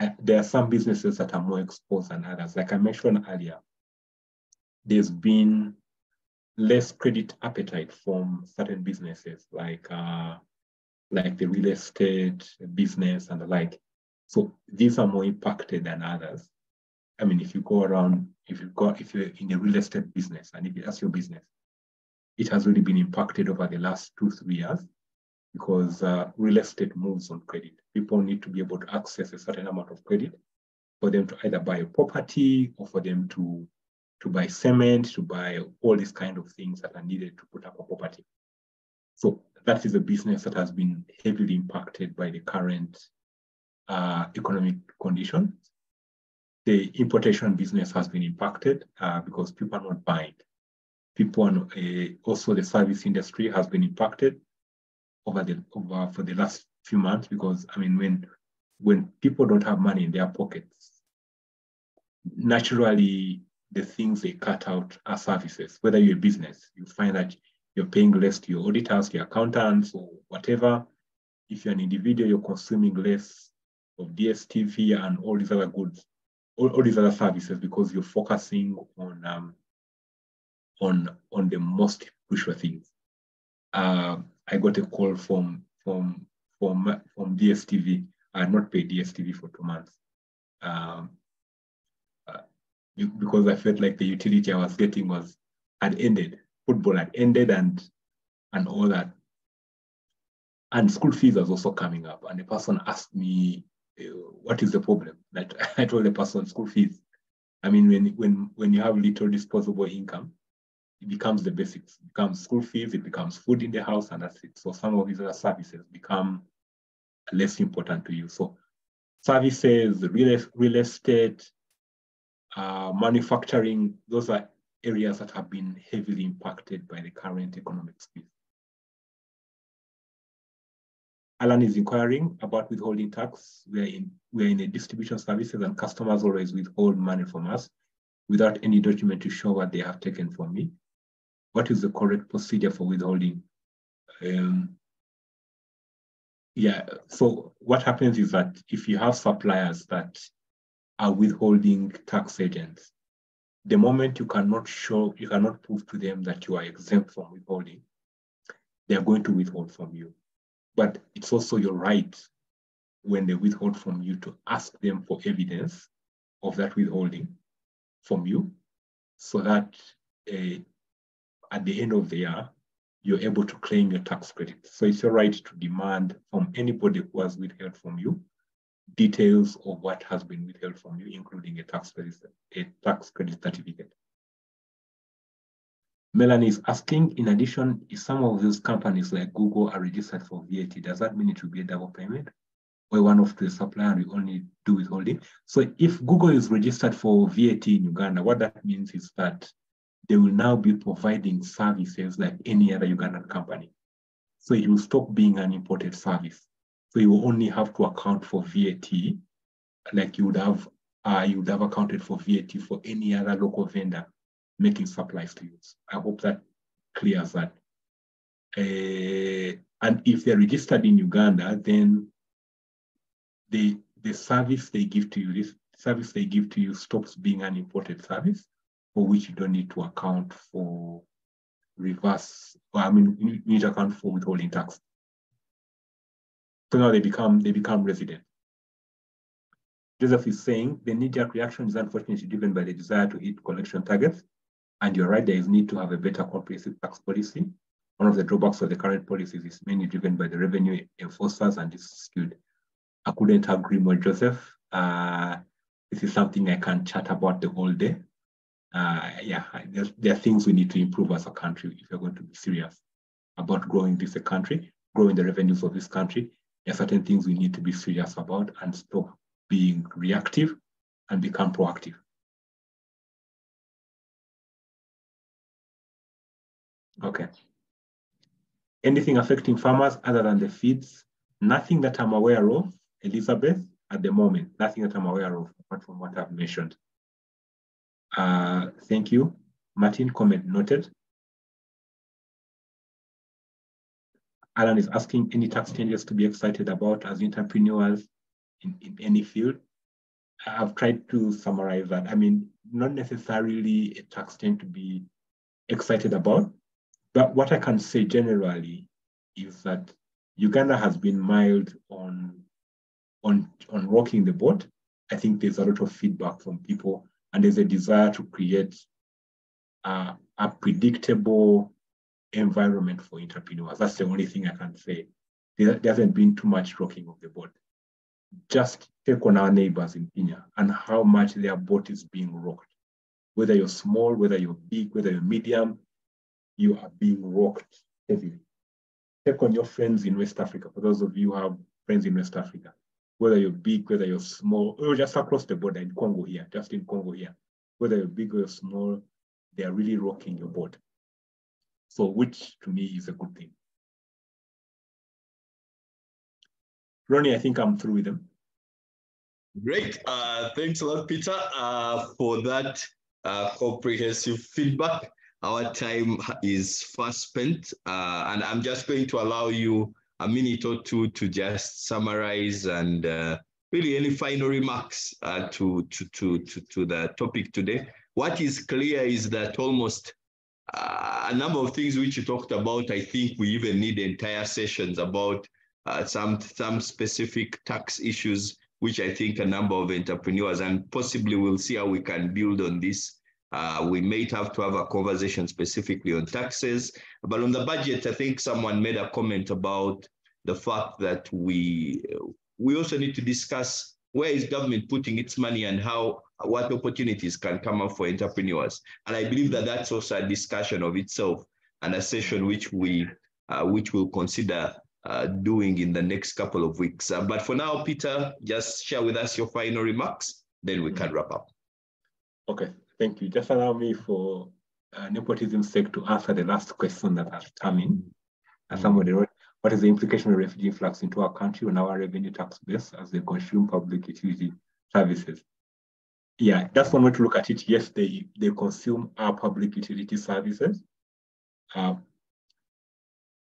uh, there are some businesses that are more exposed than others. Like I mentioned earlier, there's been less credit appetite from certain businesses like uh, like the real estate business and the like. So these are more impacted than others. I mean, if you go around, if you go, if you're in the real estate business and if that's your business, it has really been impacted over the last two, three years because uh, real estate moves on credit. People need to be able to access a certain amount of credit for them to either buy a property or for them to, to buy cement, to buy all these kind of things that are needed to put up a property. So that is a business that has been heavily impacted by the current uh, economic conditions. The importation business has been impacted uh, because people are not buying. People are, not, uh, also the service industry has been impacted over the over for the last few months because I mean when when people don't have money in their pockets, naturally the things they cut out are services. Whether you're a business, you find that you're paying less to your auditors, your accountants, or whatever. If you're an individual, you're consuming less of DSTV and all these other goods, all, all these other services because you're focusing on um, on on the most crucial things. Uh, I got a call from from from from DSTV. I had not paid DSTV for two months um, uh, because I felt like the utility I was getting was had ended. Football had ended, and and all that. And school fees was also coming up. And the person asked me what is the problem? That I told the person school fees. I mean, when when when you have little disposable income, it becomes the basics. It becomes school fees, it becomes food in the house, and that's it. So some of these other services become less important to you. So services, real, real estate, uh, manufacturing, those are areas that have been heavily impacted by the current economic squeeze. Alan is inquiring about withholding tax. We're in, we're in a distribution services and customers always withhold money from us without any document to show what they have taken from me. What is the correct procedure for withholding? Um, yeah, so what happens is that if you have suppliers that are withholding tax agents, the moment you cannot show, you cannot prove to them that you are exempt from withholding, they are going to withhold from you. But it's also your right when they withhold from you to ask them for evidence of that withholding from you so that uh, at the end of the year, you're able to claim your tax credit. So it's your right to demand from anybody who has withheld from you details of what has been withheld from you, including a tax credit, a tax credit certificate. Melanie is asking, in addition, if some of those companies like Google are registered for VAT, does that mean it will be a double payment? Or one of the supplier will only do withholding? So if Google is registered for VAT in Uganda, what that means is that they will now be providing services like any other Ugandan company. So it will stop being an imported service. So you only have to account for VAT like you would have uh, you would have accounted for VAT for any other local vendor making supplies to you. I hope that clears that. Uh, and if they're registered in Uganda, then the the service they give to you, this service they give to you stops being an imported service for which you don't need to account for reverse, I mean, you need to account for withholding tax. So now they become they become resident. Joseph is saying the knee-jerk reaction is unfortunately driven by the desire to hit collection targets and you're right, there is need to have a better comprehensive tax policy. One of the drawbacks of the current policies is mainly driven by the revenue enforcers and is skewed. I couldn't agree more, Joseph. Uh, this is something I can chat about the whole day. Uh, yeah, there are things we need to improve as a country if we're going to be serious about growing this country, growing the revenues of this country. There are certain things we need to be serious about and stop being reactive and become proactive. Okay. Anything affecting farmers other than the feeds? Nothing that I'm aware of, Elizabeth. at the moment. Nothing that I'm aware of apart from what I've mentioned. Uh, thank you. Martin, comment noted. Alan is asking any tax changes to be excited about as entrepreneurs in, in any field. I've tried to summarize that. I mean, not necessarily a tax change to be excited about, but what I can say generally is that Uganda has been mild on, on, on rocking the boat. I think there's a lot of feedback from people, and there's a desire to create uh, a predictable environment for entrepreneurs. That's the only thing I can say. There, there hasn't been too much rocking of the boat. Just take on our neighbors in Kenya and how much their boat is being rocked. Whether you're small, whether you're big, whether you're medium, you are being rocked heavily. Take on your friends in West Africa, for those of you who have friends in West Africa, whether you're big, whether you're small, or just across the border in Congo here, just in Congo here, whether you're big or small, they are really rocking your boat. So which to me is a good thing. Ronnie, I think I'm through with them. Great. Uh, thanks a lot, Peter, uh, for that uh, comprehensive feedback. Our time is fast spent, uh, and I'm just going to allow you a minute or two to just summarize and uh, really any final remarks uh, to, to, to, to, to the topic today. What is clear is that almost uh, a number of things which you talked about, I think we even need entire sessions about uh, some, some specific tax issues, which I think a number of entrepreneurs and possibly we'll see how we can build on this. Uh, we may have to have a conversation specifically on taxes, but on the budget, I think someone made a comment about the fact that we we also need to discuss where is government putting its money and how what opportunities can come up for entrepreneurs. And I believe that that's also a discussion of itself and a session which we uh, which we'll consider uh, doing in the next couple of weeks. Uh, but for now, Peter, just share with us your final remarks, then we can wrap up. Okay, thank you. Just allow me for uh, nepotism's sake to answer the last question that has come in. As somebody wrote, what is the implication of refugee influx into our country on our revenue tax base as they consume public utility services? Yeah, that's one way to look at it. Yes, they, they consume our public utility services. Uh,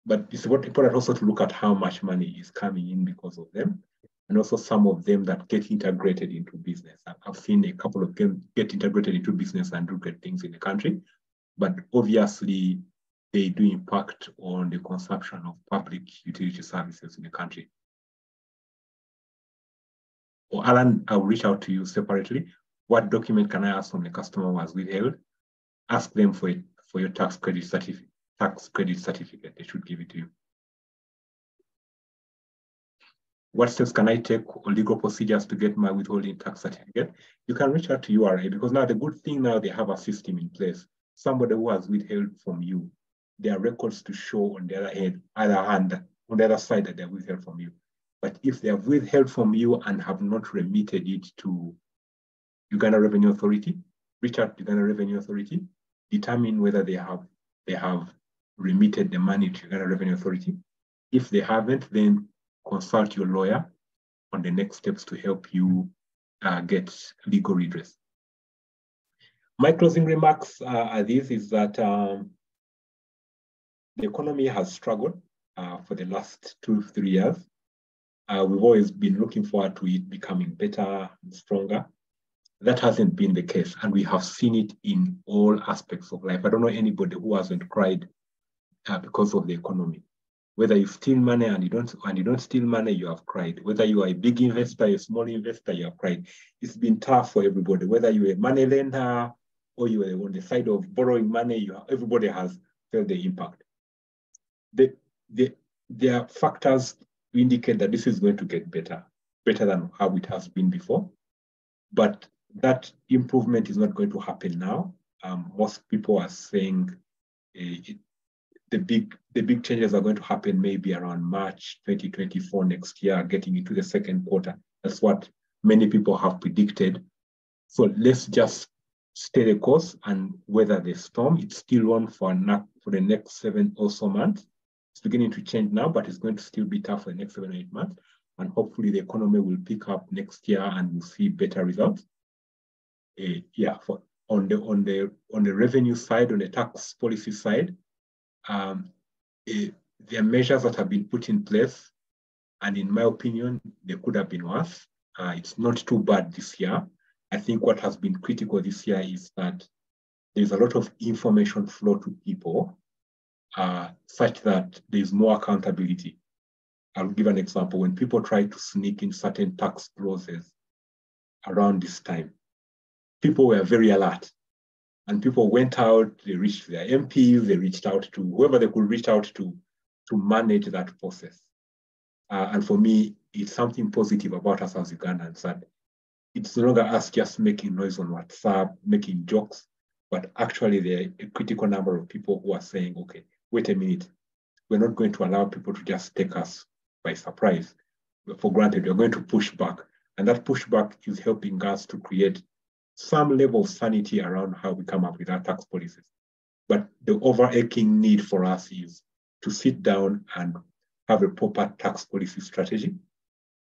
but it's important also to look at how much money is coming in because of them, and also some of them that get integrated into business. I've seen a couple of them get integrated into business and do great things in the country, but obviously they do impact on the consumption of public utility services in the country. Or Alan, I'll reach out to you separately. What document can I ask from the customer who has withheld? Ask them for it for your tax credit certificate. Tax credit certificate. They should give it to you. What steps can I take or legal procedures to get my withholding tax certificate? You can reach out to URA because now the good thing now they have a system in place. Somebody who has withheld from you there are records to show on the other hand, other hand, on the other side that they're withheld from you. But if they have withheld from you and have not remitted it to Uganda Revenue Authority, reach out to Uganda Revenue Authority, determine whether they have they have remitted the money to Uganda Revenue Authority. If they haven't, then consult your lawyer on the next steps to help you uh, get legal redress. My closing remarks uh, are this, is that um, the economy has struggled uh, for the last two, three years. Uh, we've always been looking forward to it becoming better and stronger. That hasn't been the case, and we have seen it in all aspects of life. I don't know anybody who hasn't cried uh, because of the economy. Whether you steal money and you don't and you don't steal money, you have cried. Whether you are a big investor, a small investor, you have cried. It's been tough for everybody. Whether you're a money lender or you are on the side of borrowing money, you everybody has felt the impact the, the, there are factors to indicate that this is going to get better, better than how it has been before. But that improvement is not going to happen now. Um, most people are saying uh, it, the big the big changes are going to happen maybe around March 2024 next year, getting into the second quarter. That's what many people have predicted. So let's just stay the course and weather the storm. It's still on for, for the next seven or so months. It's beginning to change now, but it's going to still be tough for the next seven or eight months. and hopefully the economy will pick up next year and we'll see better results. Uh, yeah, for on the on the on the revenue side, on the tax policy side, um, there are measures that have been put in place, and in my opinion, they could have been worse. Uh, it's not too bad this year. I think what has been critical this year is that there's a lot of information flow to people uh, such that there's more accountability. I'll give an example. When people try to sneak in certain tax clauses around this time, people were very alert. And people went out, they reached their MPs, they reached out to whoever they could reach out to to manage that process. Uh, and for me, it's something positive about us as Ugandans that it's no longer us just making noise on WhatsApp, making jokes, but actually there are a critical number of people who are saying, okay, wait a minute, we're not going to allow people to just take us by surprise. For granted, we're going to push back. And that pushback is helping us to create some level of sanity around how we come up with our tax policies. But the overarching need for us is to sit down and have a proper tax policy strategy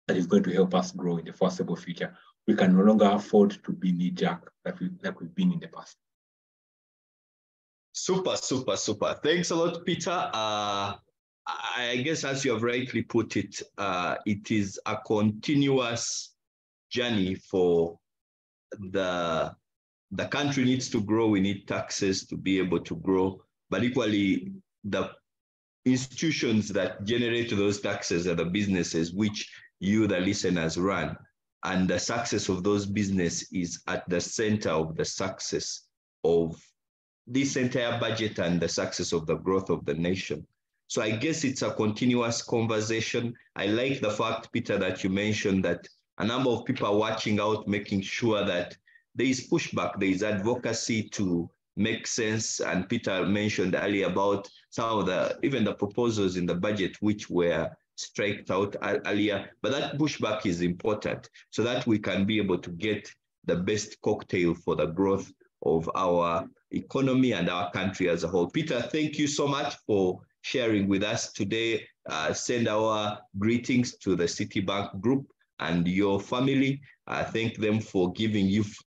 that is going to help us grow in the foreseeable future. We can no longer afford to be knee-jerk like, we, like we've been in the past. Super, super, super. Thanks a lot, Peter. Uh, I guess as you have rightly put it, uh, it is a continuous journey for the the country needs to grow. We need taxes to be able to grow, but equally the institutions that generate those taxes are the businesses which you, the listeners, run. And the success of those business is at the center of the success of this entire budget and the success of the growth of the nation. So I guess it's a continuous conversation. I like the fact, Peter, that you mentioned that a number of people are watching out, making sure that there is pushback, there is advocacy to make sense. And Peter mentioned earlier about some of the, even the proposals in the budget, which were striked out earlier. But that pushback is important so that we can be able to get the best cocktail for the growth of our economy and our country as a whole. Peter, thank you so much for sharing with us today. Uh, send our greetings to the Citibank Group and your family. I thank them for giving you